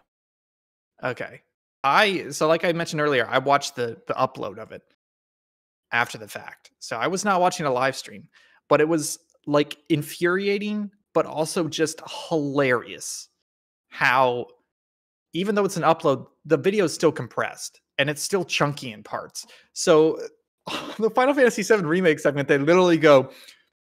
S2: Okay. I so like I mentioned earlier, I watched the the upload of it after the fact. So I was not watching a live stream, but it was like infuriating, but also just hilarious how even though it's an upload, the video is still compressed and it's still chunky in parts. So the Final Fantasy VII remake segment, they literally go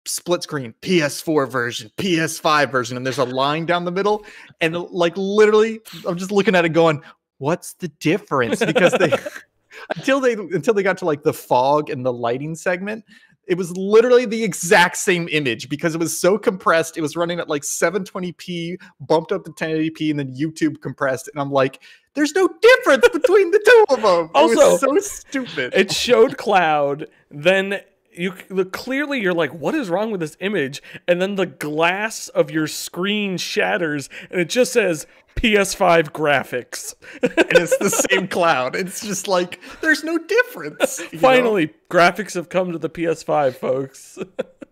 S2: split screen PS4 version, PS5 version, and there's a line down the middle, and like literally, I'm just looking at it going, "What's the difference?" Because they until they until they got to like the fog and the lighting segment, it was literally the exact same image because it was so compressed. It was running at like 720p, bumped up to 1080p, and then YouTube compressed. And I'm like, there's no difference between the two of them.
S1: Also,
S2: so stupid.
S1: It showed Cloud, then you look clearly you're like what is wrong with this image? And then the glass of your screen shatters and it just says ps5 graphics.
S2: And it's the same cloud. It's just like there's no difference
S1: finally know? graphics have come to the ps5 folks.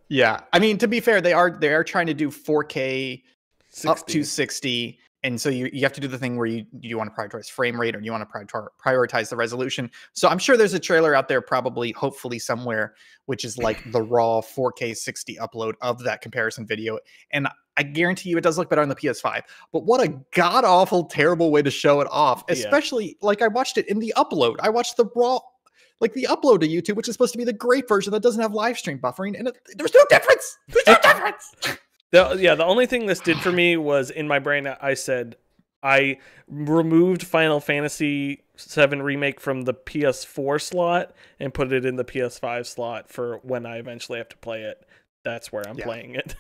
S2: Yeah. I mean to be fair they are they are trying to do 4k 60. up to 60 and so you, you have to do the thing where you you want to prioritize frame rate or you want to prioritize the resolution. So i'm sure there's a trailer out there probably hopefully somewhere which is like the raw 4k 60 upload of that comparison video and i guarantee you it does look better on the ps5 but what a god awful terrible way to show it off especially yeah. like i watched it in the upload. I watched the raw like the upload to youtube which is supposed to be the great version that doesn't have live stream buffering and it, there's no difference! There's no difference
S1: the, yeah, the only thing this did for me was in my brain. I said I removed Final Fantasy VII remake from the PS4 slot and put it in the PS5 slot for when I eventually have to play it. That's where I'm yeah. playing it.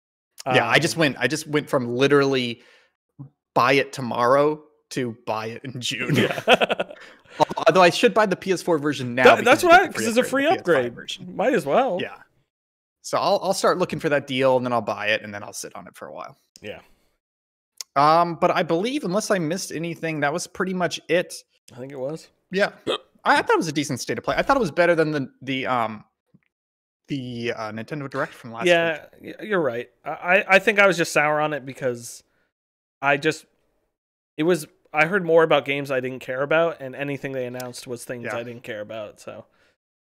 S2: yeah, um, I just went. I just went from literally buy it tomorrow to buy it in June. Yeah. Although I should buy the PS4 version now.
S1: That, that's why, because it's a free upgrade. Might as well.
S2: Yeah. So I'll I'll start looking for that deal and then I'll buy it and then I'll sit on it for a while.
S1: Yeah.
S2: Um, but I believe unless I missed anything, that was pretty much it.
S1: I think it was.
S2: Yeah. I, I thought it was a decent state of play. I thought it was better than the the um the uh, Nintendo Direct from last
S1: yeah, week. Yeah, you're right. I I think I was just sour on it because I just it was I heard more about games I didn't care about, and anything they announced was things yeah. I didn't care about. So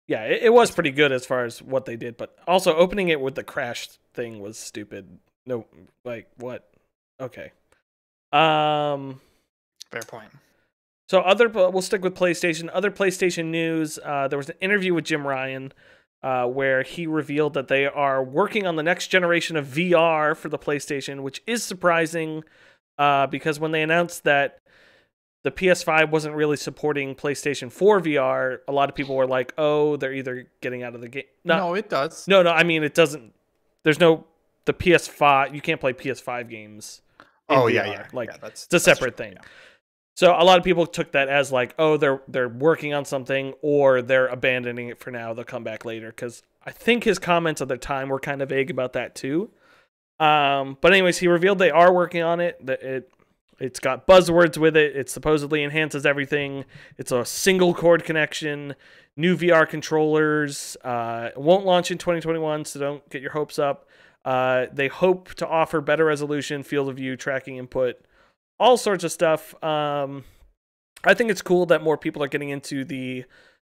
S1: yeah, it, it, was pretty good as far as what they did, but also opening it with the crash thing was stupid. No, like what? Okay. Um,
S2: fair point.
S1: So other, we'll stick with PlayStation. Other PlayStation news. Uh, there was an interview with Jim Ryan. Uh, where he revealed that they are working on the next generation of VR for the PlayStation, which is surprising uh, because when they announced that the PS5 wasn't really supporting PlayStation 4 VR, a lot of people were like, "Oh, they're either getting out of the game."
S2: No, no it does.
S1: No, no, I mean it doesn't. There's no the PS5. You can't play PS5 games.
S2: Oh VR. yeah, yeah.
S1: Like
S2: yeah, that's
S1: it's a separate thing. Yeah. So a lot of people took that as like, "Oh, they're they're working on something, or they're abandoning it for now. They'll come back later." Because I think his comments at the time were kind of vague about that too. Um, but anyways, he revealed they are working on it. That it it's got buzzwords with it. It supposedly enhances everything. It's a single cord connection, new VR controllers. Uh, won't launch in 2021, so don't get your hopes up. Uh, they hope to offer better resolution, field of view, tracking input, all sorts of stuff. Um, I think it's cool that more people are getting into the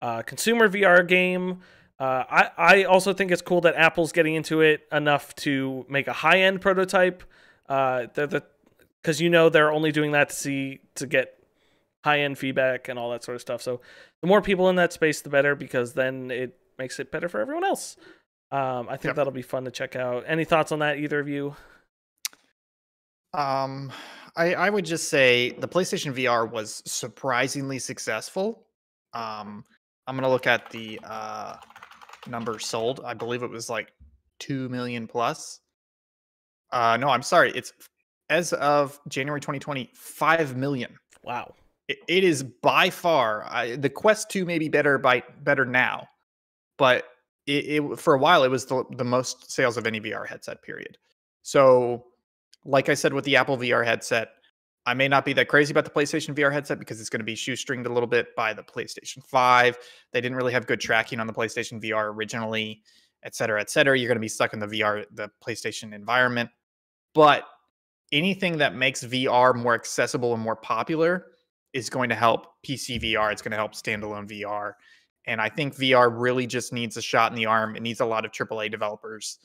S1: uh, consumer VR game. Uh, I I also think it's cool that Apple's getting into it enough to make a high end prototype. Uh, they're the because you know they're only doing that to see to get high end feedback and all that sort of stuff. So the more people in that space, the better because then it makes it better for everyone else. Um, I think
S2: Yep.
S1: that'll be fun to check out. Any thoughts on that, either of you?
S2: Um, I I would just say the PlayStation VR was surprisingly successful. Um, I'm gonna look at the uh numbers sold. I believe it was like two million plus. Uh, no, I'm sorry. It's as of January 2020, five million.
S1: Wow.
S2: It, it is by far I, the Quest 2 may be better by better now, but it, it for a while it was the, the most sales of any VR headset. Period. So, like I said with the Apple VR headset, I may not be that crazy about the PlayStation VR headset because it's going to be shoestringed a little bit by the PlayStation 5. They didn't really have good tracking on the PlayStation VR originally, et cetera, et cetera. You're going to be stuck in the VR, the PlayStation environment. But anything that makes VR more accessible and more popular is going to help PC VR. It's going to help standalone VR. And I think VR really just needs a shot in the arm. It needs a lot of AAA developers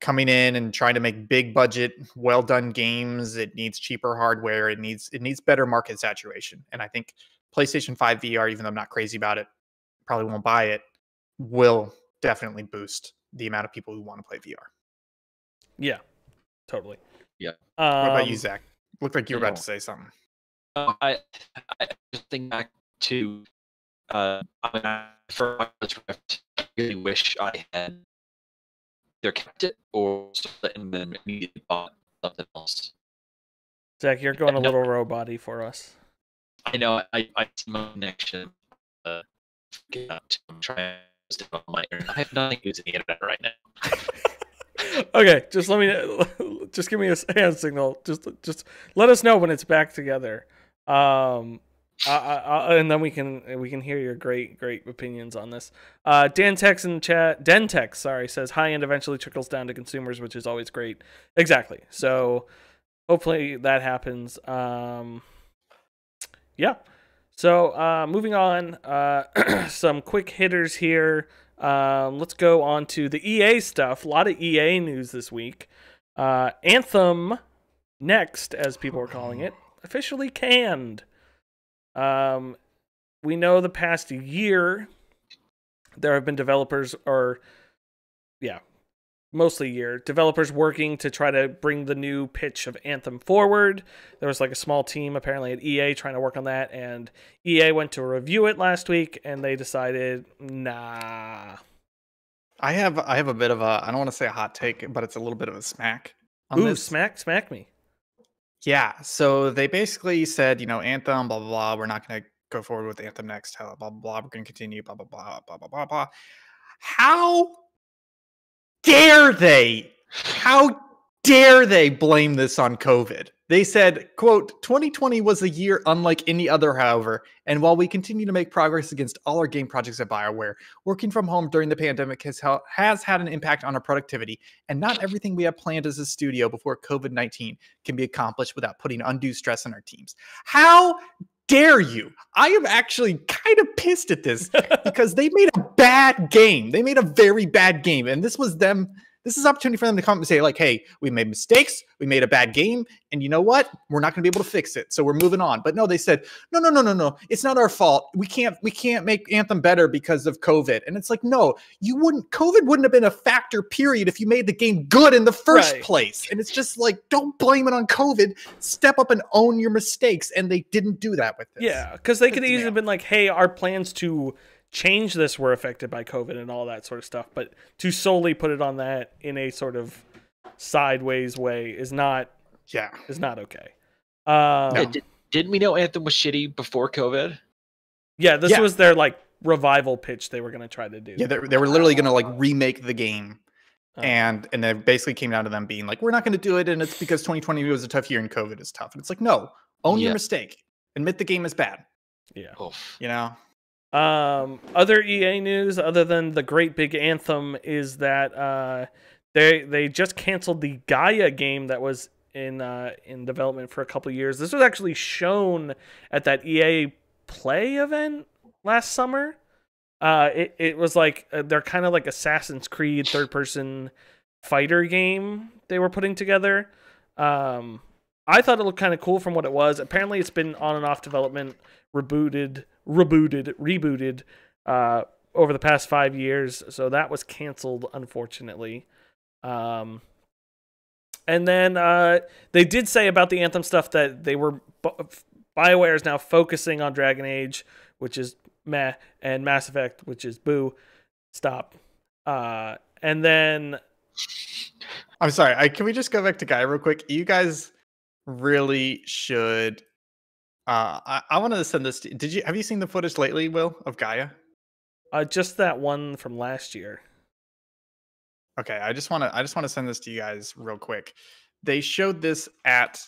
S2: coming in and trying to make big budget, well done games. It needs cheaper hardware. It needs it needs better market saturation. And I think PlayStation 5 VR, even though I'm not crazy about it, probably won't buy it, will definitely boost the amount of people who want to play VR.
S1: Yeah. Totally.
S3: Yeah.
S1: Um,
S2: What about you, Zach? Looked like you were about to say something.
S3: Uh, I I just think back to uh I mean, for Oculus Rift, I really wish I had either kept it or sold it and then immediately bought something else.
S1: Zach, you're going a
S3: no.
S1: little robot for us.
S3: I know I I see my connection. Uh, get out to- I'm trying to on my internet. I have nothing using the internet right now.
S1: okay, just let me just give me a hand signal. Just just let us know when it's back together. Um I, I, I- and then we can we can hear your great great opinions on this. Uh, Dan Tex in chat, Dentex, sorry, says high end eventually trickles down to consumers, which is always great. Exactly. So hopefully that happens. Um, yeah. So uh, moving on, uh, some quick hitters here. Um, let's go on to the EA stuff. A lot of EA news this week. Uh, Anthem next, as people are calling it, officially canned. Um, we know the past year there have been developers, or yeah, mostly year developers working to try to bring the new pitch of Anthem forward. There was like a small team apparently at EA trying to work on that, and EA went to review it last week, and they decided, nah.
S2: I have I have a bit of a I don't want to say a hot take, but it's a little bit of a smack. On
S1: Ooh,
S2: this.
S1: smack, smack me.
S2: Yeah. So they basically said, you know, Anthem, blah blah blah. We're not going to go forward with Anthem next. Blah blah blah. We're going to continue. Blah blah blah blah blah blah blah. How dare they? How dare they blame this on COVID? They said, quote, 2020 was a year unlike any other, however, and while we continue to make progress against all our game projects at BioWare, working from home during the pandemic has, has had an impact on our productivity, and not everything we have planned as a studio before COVID 19 can be accomplished without putting undue stress on our teams. How dare you? I am actually kind of pissed at this because they made a bad game. They made a very bad game, and this was them. This is opportunity for them to come and say, like, "Hey, we made mistakes. We made a bad game, and you know what? We're not going to be able to fix it. So we're moving on." But no, they said, "No, no, no, no, no. It's not our fault. We can't. We can't make Anthem better because of COVID." And it's like, no, you wouldn't. COVID wouldn't have been a factor. Period. If you made the game good in the first
S1: Right.
S2: place. And it's just like, don't blame it on COVID. Step up and own your mistakes. And they didn't do that with this.
S1: Yeah, because they could easily have been like, "Hey, our plans to change this were affected by COVID and all that sort of stuff," but to solely put it on that in a sort of sideways way is not
S2: Yeah.
S1: is not okay. Um,
S2: No.
S3: Yeah, did, didn't we know Anthem was shitty before COVID?
S1: yeah, this
S2: Yeah.
S1: was their like revival pitch they were going to try to do.
S2: Yeah, they, they were literally going to like remake the game,
S1: Uh,
S2: and and it basically came down to them being like, "We're not going to do it," and it's because 2020 was a tough year and COVID is tough. And it's like, no, own
S3: Yeah.
S2: your mistake, admit the game is bad.
S1: yeah.
S3: Oof.
S2: You know,
S1: Um, other EA news, other than the great big anthem, is that uh, they they just canceled the Gaia game that was in uh, in development for a couple years. This was actually shown at that EA Play event last summer. Uh, it it was like uh, they're kind of like Assassin's Creed third person fighter game they were putting together. Um, I thought it looked kind of cool from what it was. Apparently, it's been on and off development, rebooted, rebooted, rebooted uh, over the past five years. So that was canceled, unfortunately. Um, and then uh, they did say about the Anthem stuff that they were BioWare is now focusing on Dragon Age, which is meh, and Mass Effect, which is boo. Stop. Uh, and then
S2: I'm sorry. I, can we just go back to Guy real quick? You guys really should. Uh, I, I wanted to send this. To, did you have you seen the footage lately, Will, of Gaia?
S1: Uh, just that one from last year.
S2: Okay, I just want to I just want to send this to you guys real quick. They showed this at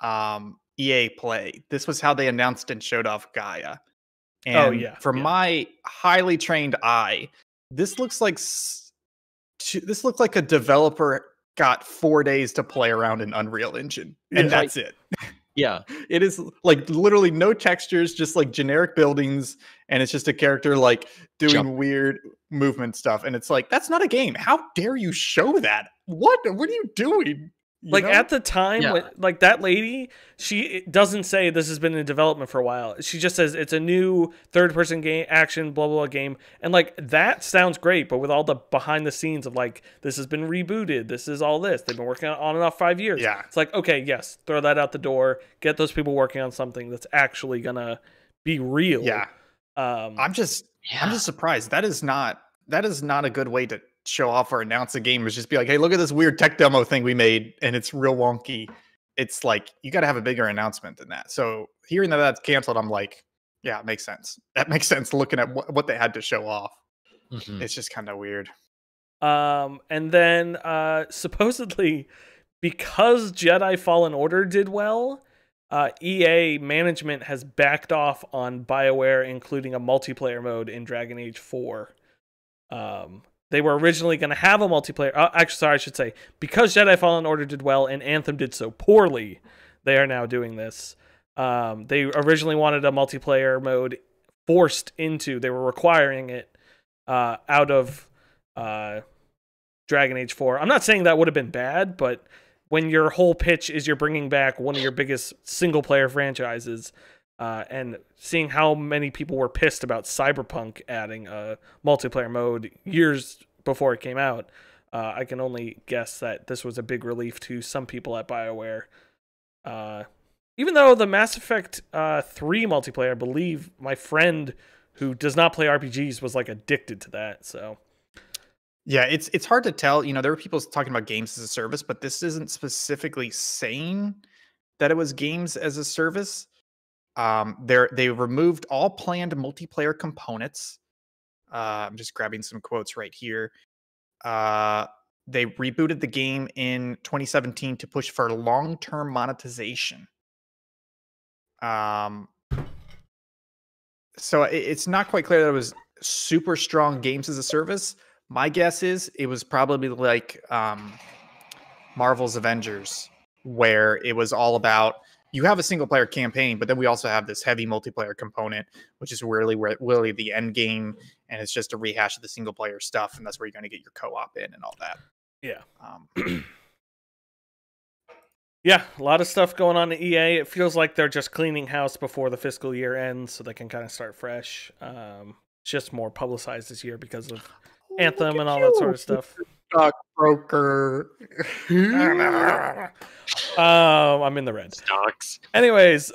S2: um, EA Play. This was how they announced and showed off Gaia. Oh, and
S1: oh yeah.
S2: For
S1: yeah.
S2: my highly trained eye, this looks like this looks like a developer got four days to play around in Unreal Engine, and yeah. that's it.
S3: Yeah,
S2: it is like literally no textures, just like generic buildings, and it's just a character like doing Jump. weird movement stuff. And it's like that's not a game. How dare you show that? What? What are you doing? You
S1: like
S2: know?
S1: at the time, yeah. when, like that lady, she doesn't say this has been in development for a while. She just says it's a new third-person game, action, blah blah blah game, and like that sounds great. But with all the behind the scenes of like this has been rebooted, this is all this. They've been working on and off five years.
S2: Yeah,
S1: it's like okay, yes, throw that out the door. Get those people working on something that's actually gonna be real.
S2: Yeah,
S1: um,
S2: I'm just, yeah. I'm just surprised. That is not, that is not a good way to show off or announce a game is just be like, hey, look at this weird tech demo thing we made and it's real wonky. It's like you got to have a bigger announcement than that. So hearing that that's canceled, I'm like, yeah, it makes sense. That makes sense looking at what, what they had to show off. Mm-hmm. It's just kind of weird.
S1: Um, and then uh, supposedly because Jedi Fallen Order did well, uh, EA management has backed off on BioWare including a multiplayer mode in Dragon Age 4. Um, they were originally going to have a multiplayer. Uh, actually, sorry, I should say because Jedi Fallen Order did well and Anthem did so poorly, they are now doing this. Um, they originally wanted a multiplayer mode forced into. They were requiring it uh, out of uh, Dragon Age Four. I'm not saying that would have been bad, but when your whole pitch is you're bringing back one of your biggest single player franchises uh, and seeing how many people were pissed about Cyberpunk adding a multiplayer mode years before it came out, uh, I can only guess that this was a big relief to some people at BioWare. Uh, even though the Mass Effect uh, 3 multiplayer, I believe my friend who does not play RPGs was like addicted to that. So.
S2: Yeah, it's it's hard to tell. You know, there were people talking about games as a service, but this isn't specifically saying that it was games as a service. Um, they they removed all planned multiplayer components. Uh, I'm just grabbing some quotes right here. Uh, they rebooted the game in 2017 to push for long-term monetization. Um, so it, it's not quite clear that it was super strong games as a service. My guess is it was probably like um, Marvel's Avengers, where it was all about you have a single player campaign, but then we also have this heavy multiplayer component, which is really where really the end game, and it's just a rehash of the single player stuff, and that's where you're going to get your co-op in and all that.
S1: Yeah. Um, yeah, a lot of stuff going on at EA. It feels like they're just cleaning house before the fiscal year ends, so they can kind of start fresh. Um, just more publicized this year because of oh, Anthem and all you. that sort of stuff.
S2: Stockbroker.
S1: um, I'm in the red.
S3: Stocks.
S1: Anyways,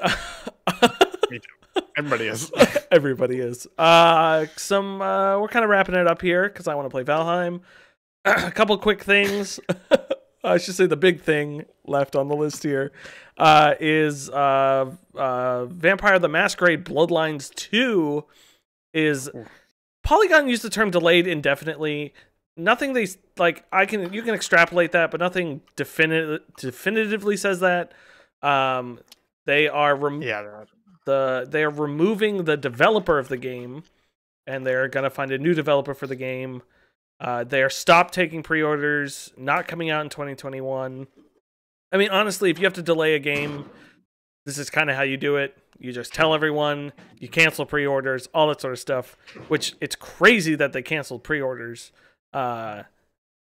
S2: everybody is.
S1: everybody is. Uh, some uh, we're kind of wrapping it up here because I want to play Valheim. a couple quick things. I should say the big thing left on the list here uh, is uh, uh, Vampire the Masquerade Bloodlines 2 is Polygon used the term delayed indefinitely nothing they like i can you can extrapolate that but nothing definitive definitively says that um they are rem-
S2: yeah
S1: the they are removing the developer of the game and they're gonna find a new developer for the game uh they are stopped taking pre-orders not coming out in 2021 i mean honestly if you have to delay a game this is kind of how you do it. You just tell everyone, you cancel pre-orders, all that sort of stuff. Which it's crazy that they canceled pre-orders. Uh,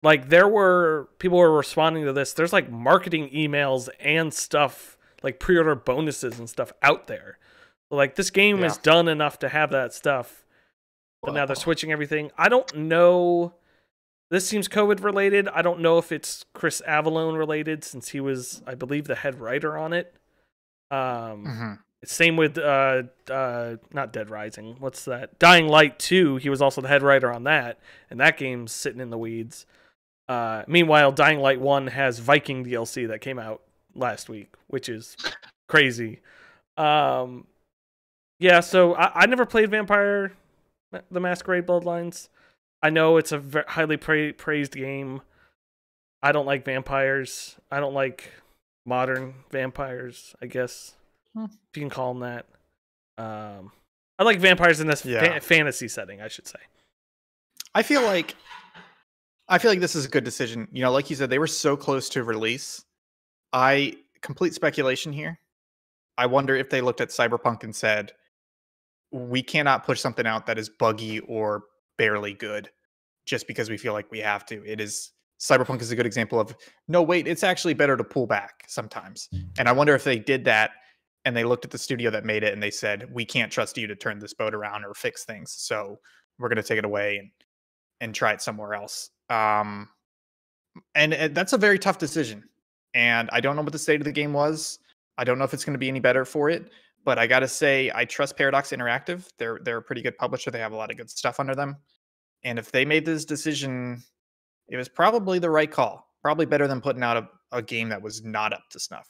S1: like there were people were responding to this. There's like marketing emails and stuff like pre-order bonuses and stuff out there. Like this game
S2: Yeah.
S1: is done enough to have that stuff, but now they're switching everything. I don't know. This seems COVID related. I don't know if it's Chris Avellone related since he was, I believe, the head writer on it. Um,
S2: Mhm.
S1: Same with uh, uh, not Dead Rising. What's that? Dying Light 2. He was also the head writer on that, and that game's sitting in the weeds. Uh, meanwhile, Dying Light 1 has Viking DLC that came out last week, which is crazy. Um, yeah, so I, I never played Vampire the Masquerade Bloodlines. I know it's a highly pra- praised game. I don't like vampires. I don't like modern vampires, I guess. If you can call them that. Um, I like vampires in this fa- fantasy setting, I should say.
S2: I feel like I feel like this is a good decision. You know, like you said, they were so close to release. I complete speculation here. I wonder if they looked at Cyberpunk and said, "We cannot push something out that is buggy or barely good, just because we feel like we have to." It is Cyberpunk is a good example of no, wait, it's actually better to pull back sometimes. And I wonder if they did that and they looked at the studio that made it and they said, "We can't trust you to turn this boat around or fix things, so we're going to take it away and and try it somewhere else." Um, and, and that's a very tough decision. And I don't know what the state of the game was. I don't know if it's going to be any better for it. But I got to say, I trust Paradox Interactive. They're they're a pretty good publisher. They have a lot of good stuff under them. And if they made this decision, it was probably the right call. Probably better than putting out a, a game that was not up to snuff.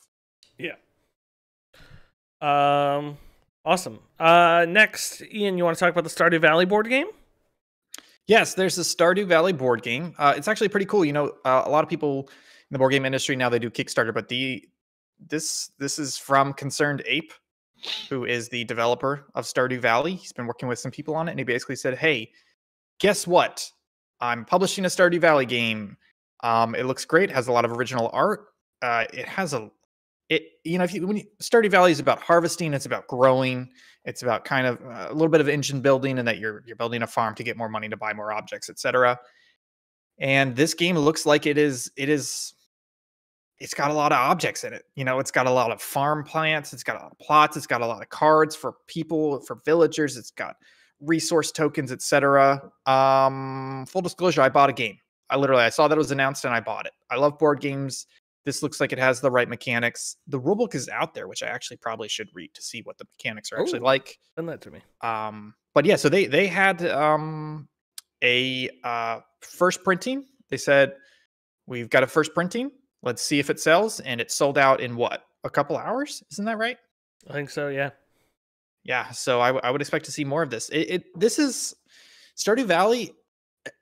S1: Um, awesome. Uh, next, Ian, you want to talk about the Stardew Valley board game?
S2: Yes, there's the Stardew Valley board game. Uh, it's actually pretty cool. You know, uh, a lot of people in the board game industry now they do Kickstarter, but the this this is from Concerned Ape, who is the developer of Stardew Valley. He's been working with some people on it, and he basically said, "Hey, guess what? I'm publishing a Stardew Valley game. Um, it looks great. Has a lot of original art. Uh, it has a it you know if you when you, Stardew Valley is about harvesting, it's about growing, it's about kind of uh, a little bit of engine building, and that you're you're building a farm to get more money to buy more objects, etc. And this game looks like it is it is it's got a lot of objects in it. You know, it's got a lot of farm plants, it's got a lot of plots, it's got a lot of cards for people, for villagers, it's got resource tokens, etc. Um, full disclosure, I bought a game. I literally I saw that it was announced and I bought it. I love board games. This looks like it has the right mechanics. The rulebook is out there, which I actually probably should read to see what the mechanics are actually
S1: Ooh.
S2: like.
S1: Send that to me.
S2: Um, but yeah, so they they had um a uh first printing. They said we've got a first printing. Let's see if it sells, and it sold out in what a couple hours? Isn't that right?
S1: I think so, yeah.
S2: Yeah. So I, I would expect to see more of this. It, it this is Stardew Valley.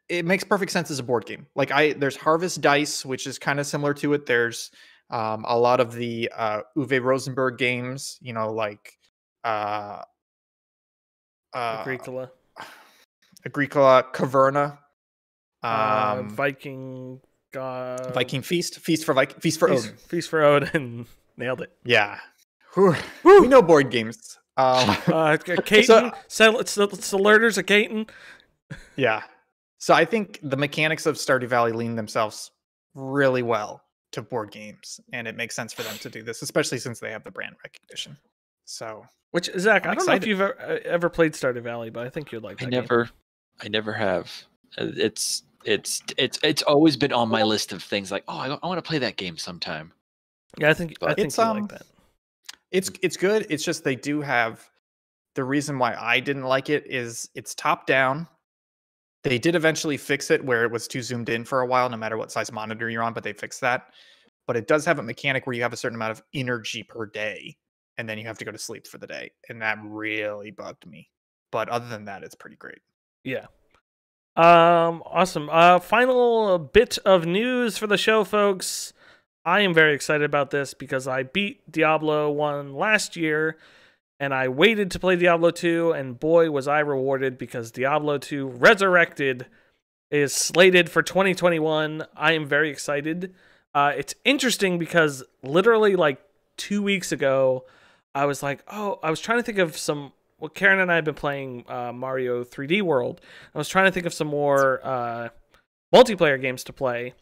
S2: It makes perfect sense as a board game. Like I there's Harvest Dice, which is kind of similar to it. There's um, a lot of the uh, Uwe Rosenberg games. You know, like uh, uh,
S1: Agricola.
S2: Agricola, Caverna,
S1: Uh,
S2: um,
S1: Viking. Uh,
S2: Viking Feast, Feast for Viking, Feast for
S1: Feast,
S2: Odin.
S1: Feast for Odin. Nailed it.
S2: Yeah, Whew. we know board games. Um,
S1: Uh, Catan. So, it's, the, it's of Catan.
S2: yeah, so I think the mechanics of Stardew Valley lean themselves really well to board games, and it makes sense for them to do this, especially since they have the brand recognition. So
S1: Which, Zach,
S2: I'm
S1: I don't know if you've ever, uh, ever played Stardew Valley, but I think you'd like
S3: I
S1: that game.
S3: never, I never have. Uh, It's it's it's it's always been on my list of things like, oh, I, I want to play that game sometime.
S1: Yeah, I think, I think
S2: It's,
S1: you
S2: um,
S1: like that.
S2: it's it's good. It's just they do have the reason why I didn't like it is it's top down. They did eventually fix it where it was too zoomed in for a while, no matter what size monitor you're on, but they fixed that. But it does have a mechanic where you have a certain amount of energy per day, and then you have to go to sleep for the day. And that really bugged me. But other than that, it's pretty great.
S1: Yeah. Um. Awesome. Uh. Final bit of news for the show, folks. I am very excited about this because I beat Diablo one last year, and I waited to play Diablo two, and boy was I rewarded because Diablo two Resurrected is slated for 2021. I am very excited. Uh, it's interesting because literally like two weeks ago, I was like, oh, I was trying to think of some. Well, Karen and I have been playing uh, Mario 3D World. I was trying to think of some more uh, multiplayer games to play,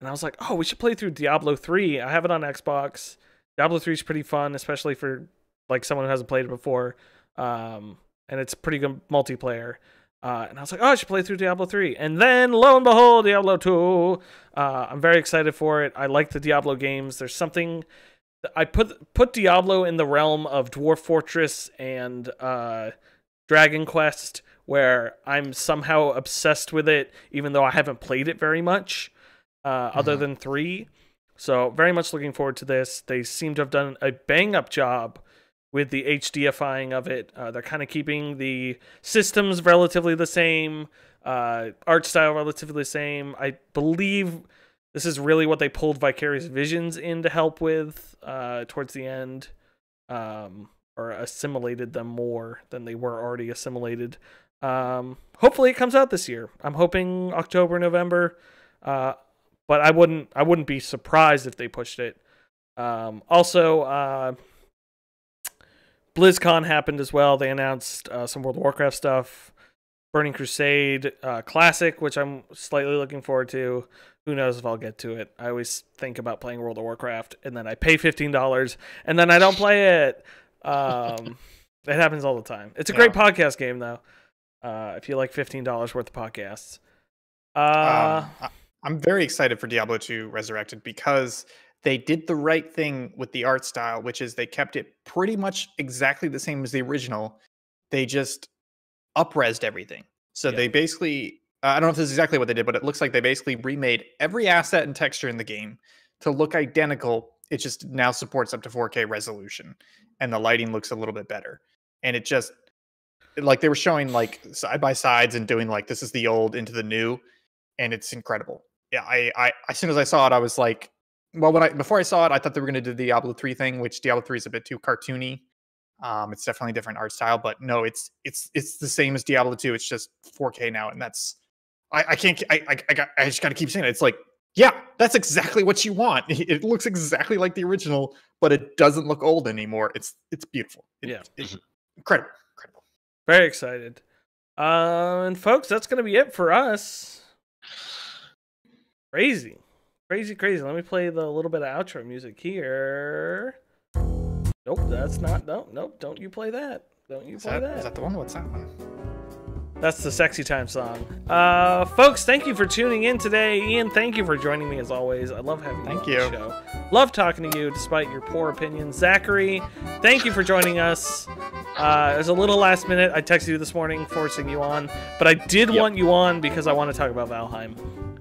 S1: and I was like, oh, we should play through Diablo 3. I have it on Xbox. Diablo 3 is pretty fun, especially for like someone who hasn't played it before. Um, and it's pretty good multiplayer. Uh, and I was like, oh, I should play through Diablo 3. And then, lo and behold, Diablo 2. Uh, I'm very excited for it. I like the Diablo games. There's something. I put put Diablo in the realm of Dwarf Fortress and uh, Dragon Quest, where I'm somehow obsessed with it, even though I haven't played it very much, uh, mm-hmm. other than three. So, very much looking forward to this. They seem to have done a bang up job with the HDifying of it. Uh, they're kind of keeping the systems relatively the same, uh, art style relatively the same. I believe this is really what they pulled Vicarious Visions in to help with uh, towards the end, um, or assimilated them more than they were already assimilated. Um, hopefully, it comes out this year. I'm hoping October, November, uh, but I wouldn't I wouldn't be surprised if they pushed it. Um, also, uh, BlizzCon happened as well. They announced uh, some World of Warcraft stuff, Burning Crusade uh, Classic, which I'm slightly looking forward to. Who knows if I'll get to it? I always think about playing World of Warcraft, and then I pay fifteen dollars, and then I don't play it. Um, it happens all the time. It's a great yeah. podcast game, though. Uh, if you like fifteen dollars worth of podcasts, uh,
S2: um, I'm very excited for Diablo 2 Resurrected because they did the right thing with the art style, which is they kept it pretty much exactly the same as the original. They just upresed everything. So yeah. they basically, I don't know if this is exactly what they did, but it looks like they basically remade every asset and texture in the game to look identical. It just now supports up to 4K resolution, and the lighting looks a little bit better. And it just, like they were showing like side by sides and doing like this is the old into the new, and it's incredible. Yeah, I, I as soon as I saw it, I was like, well, when I before I saw it, I thought they were going to do the Diablo three thing, which Diablo three is a bit too cartoony. Um, it's definitely a different art style, but no, it's it's it's the same as Diablo two. It's just 4K now, and that's I, I can't I I, I, got, I just got to keep saying it. It's like yeah, that's exactly what you want. It looks exactly like the original, but it doesn't look old anymore. It's it's beautiful. It,
S1: yeah,
S2: it's incredible, incredible.
S1: Very excited. Uh, and folks, that's gonna be it for us. Crazy. Crazy, crazy. Let me play the little bit of outro music here. Nope, that's not. No, nope. Don't you play that. Don't you
S2: is
S1: play
S2: that, that. Is that the one? What's that one?
S1: That's the sexy time song. Uh, folks, thank you for tuning in today. Ian, thank you for joining me as always. I love having
S2: thank
S1: you
S2: on
S1: the show. Love talking to you despite your poor opinions. Zachary, thank you for joining us. Uh, it was a little last minute. I texted you this morning forcing you on, but I did yep. want you on because I want to talk about Valheim.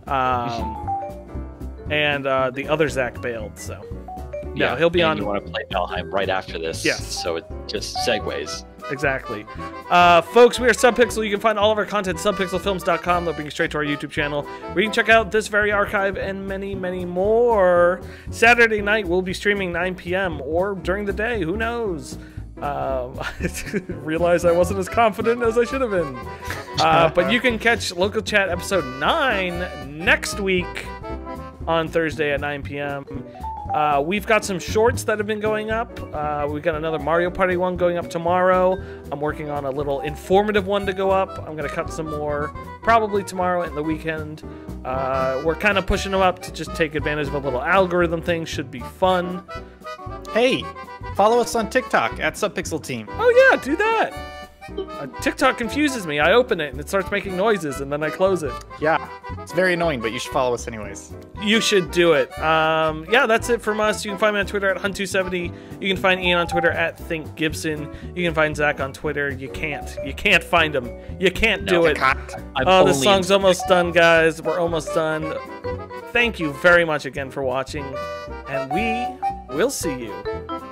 S1: Um, and uh, the other Zach bailed. So yeah, he'll be on.
S3: You want to play Valheim right after this?
S1: Yes.
S3: So it just segues.
S1: Exactly. Uh, folks, we are Subpixel. You can find all of our content at subpixelfilms.com. They'll bring you straight to our YouTube channel where you can check out this very archive and many, many more. Saturday night, we'll be streaming 9 p.m. or during the day. Who knows? Um, I realized I wasn't as confident as I should have been. Uh, but you can catch Local Chat episode 9 next week on Thursday at 9 p.m. Uh, we've got some shorts that have been going up. Uh, we've got another Mario Party one going up tomorrow. I'm working on a little informative one to go up. I'm going to cut some more probably tomorrow and the weekend. Uh, we're kind of pushing them up to just take advantage of a little algorithm thing. Should be fun.
S2: Hey, follow us on TikTok at Subpixel Team.
S1: Oh, yeah, do that. Uh, TikTok confuses me. I open it and it starts making noises and then I close it.
S2: Yeah, it's very annoying, but you should follow us anyways.
S1: You should do it. Um, yeah, that's it from us. You can find me on Twitter at Hunt270. You can find Ian on Twitter at Think Gibson. You can find Zach on Twitter. You can't. You can't find him. You can't do no, it. Oh, the song's almost done, guys. We're almost done. Thank you very much again for watching, and we will see you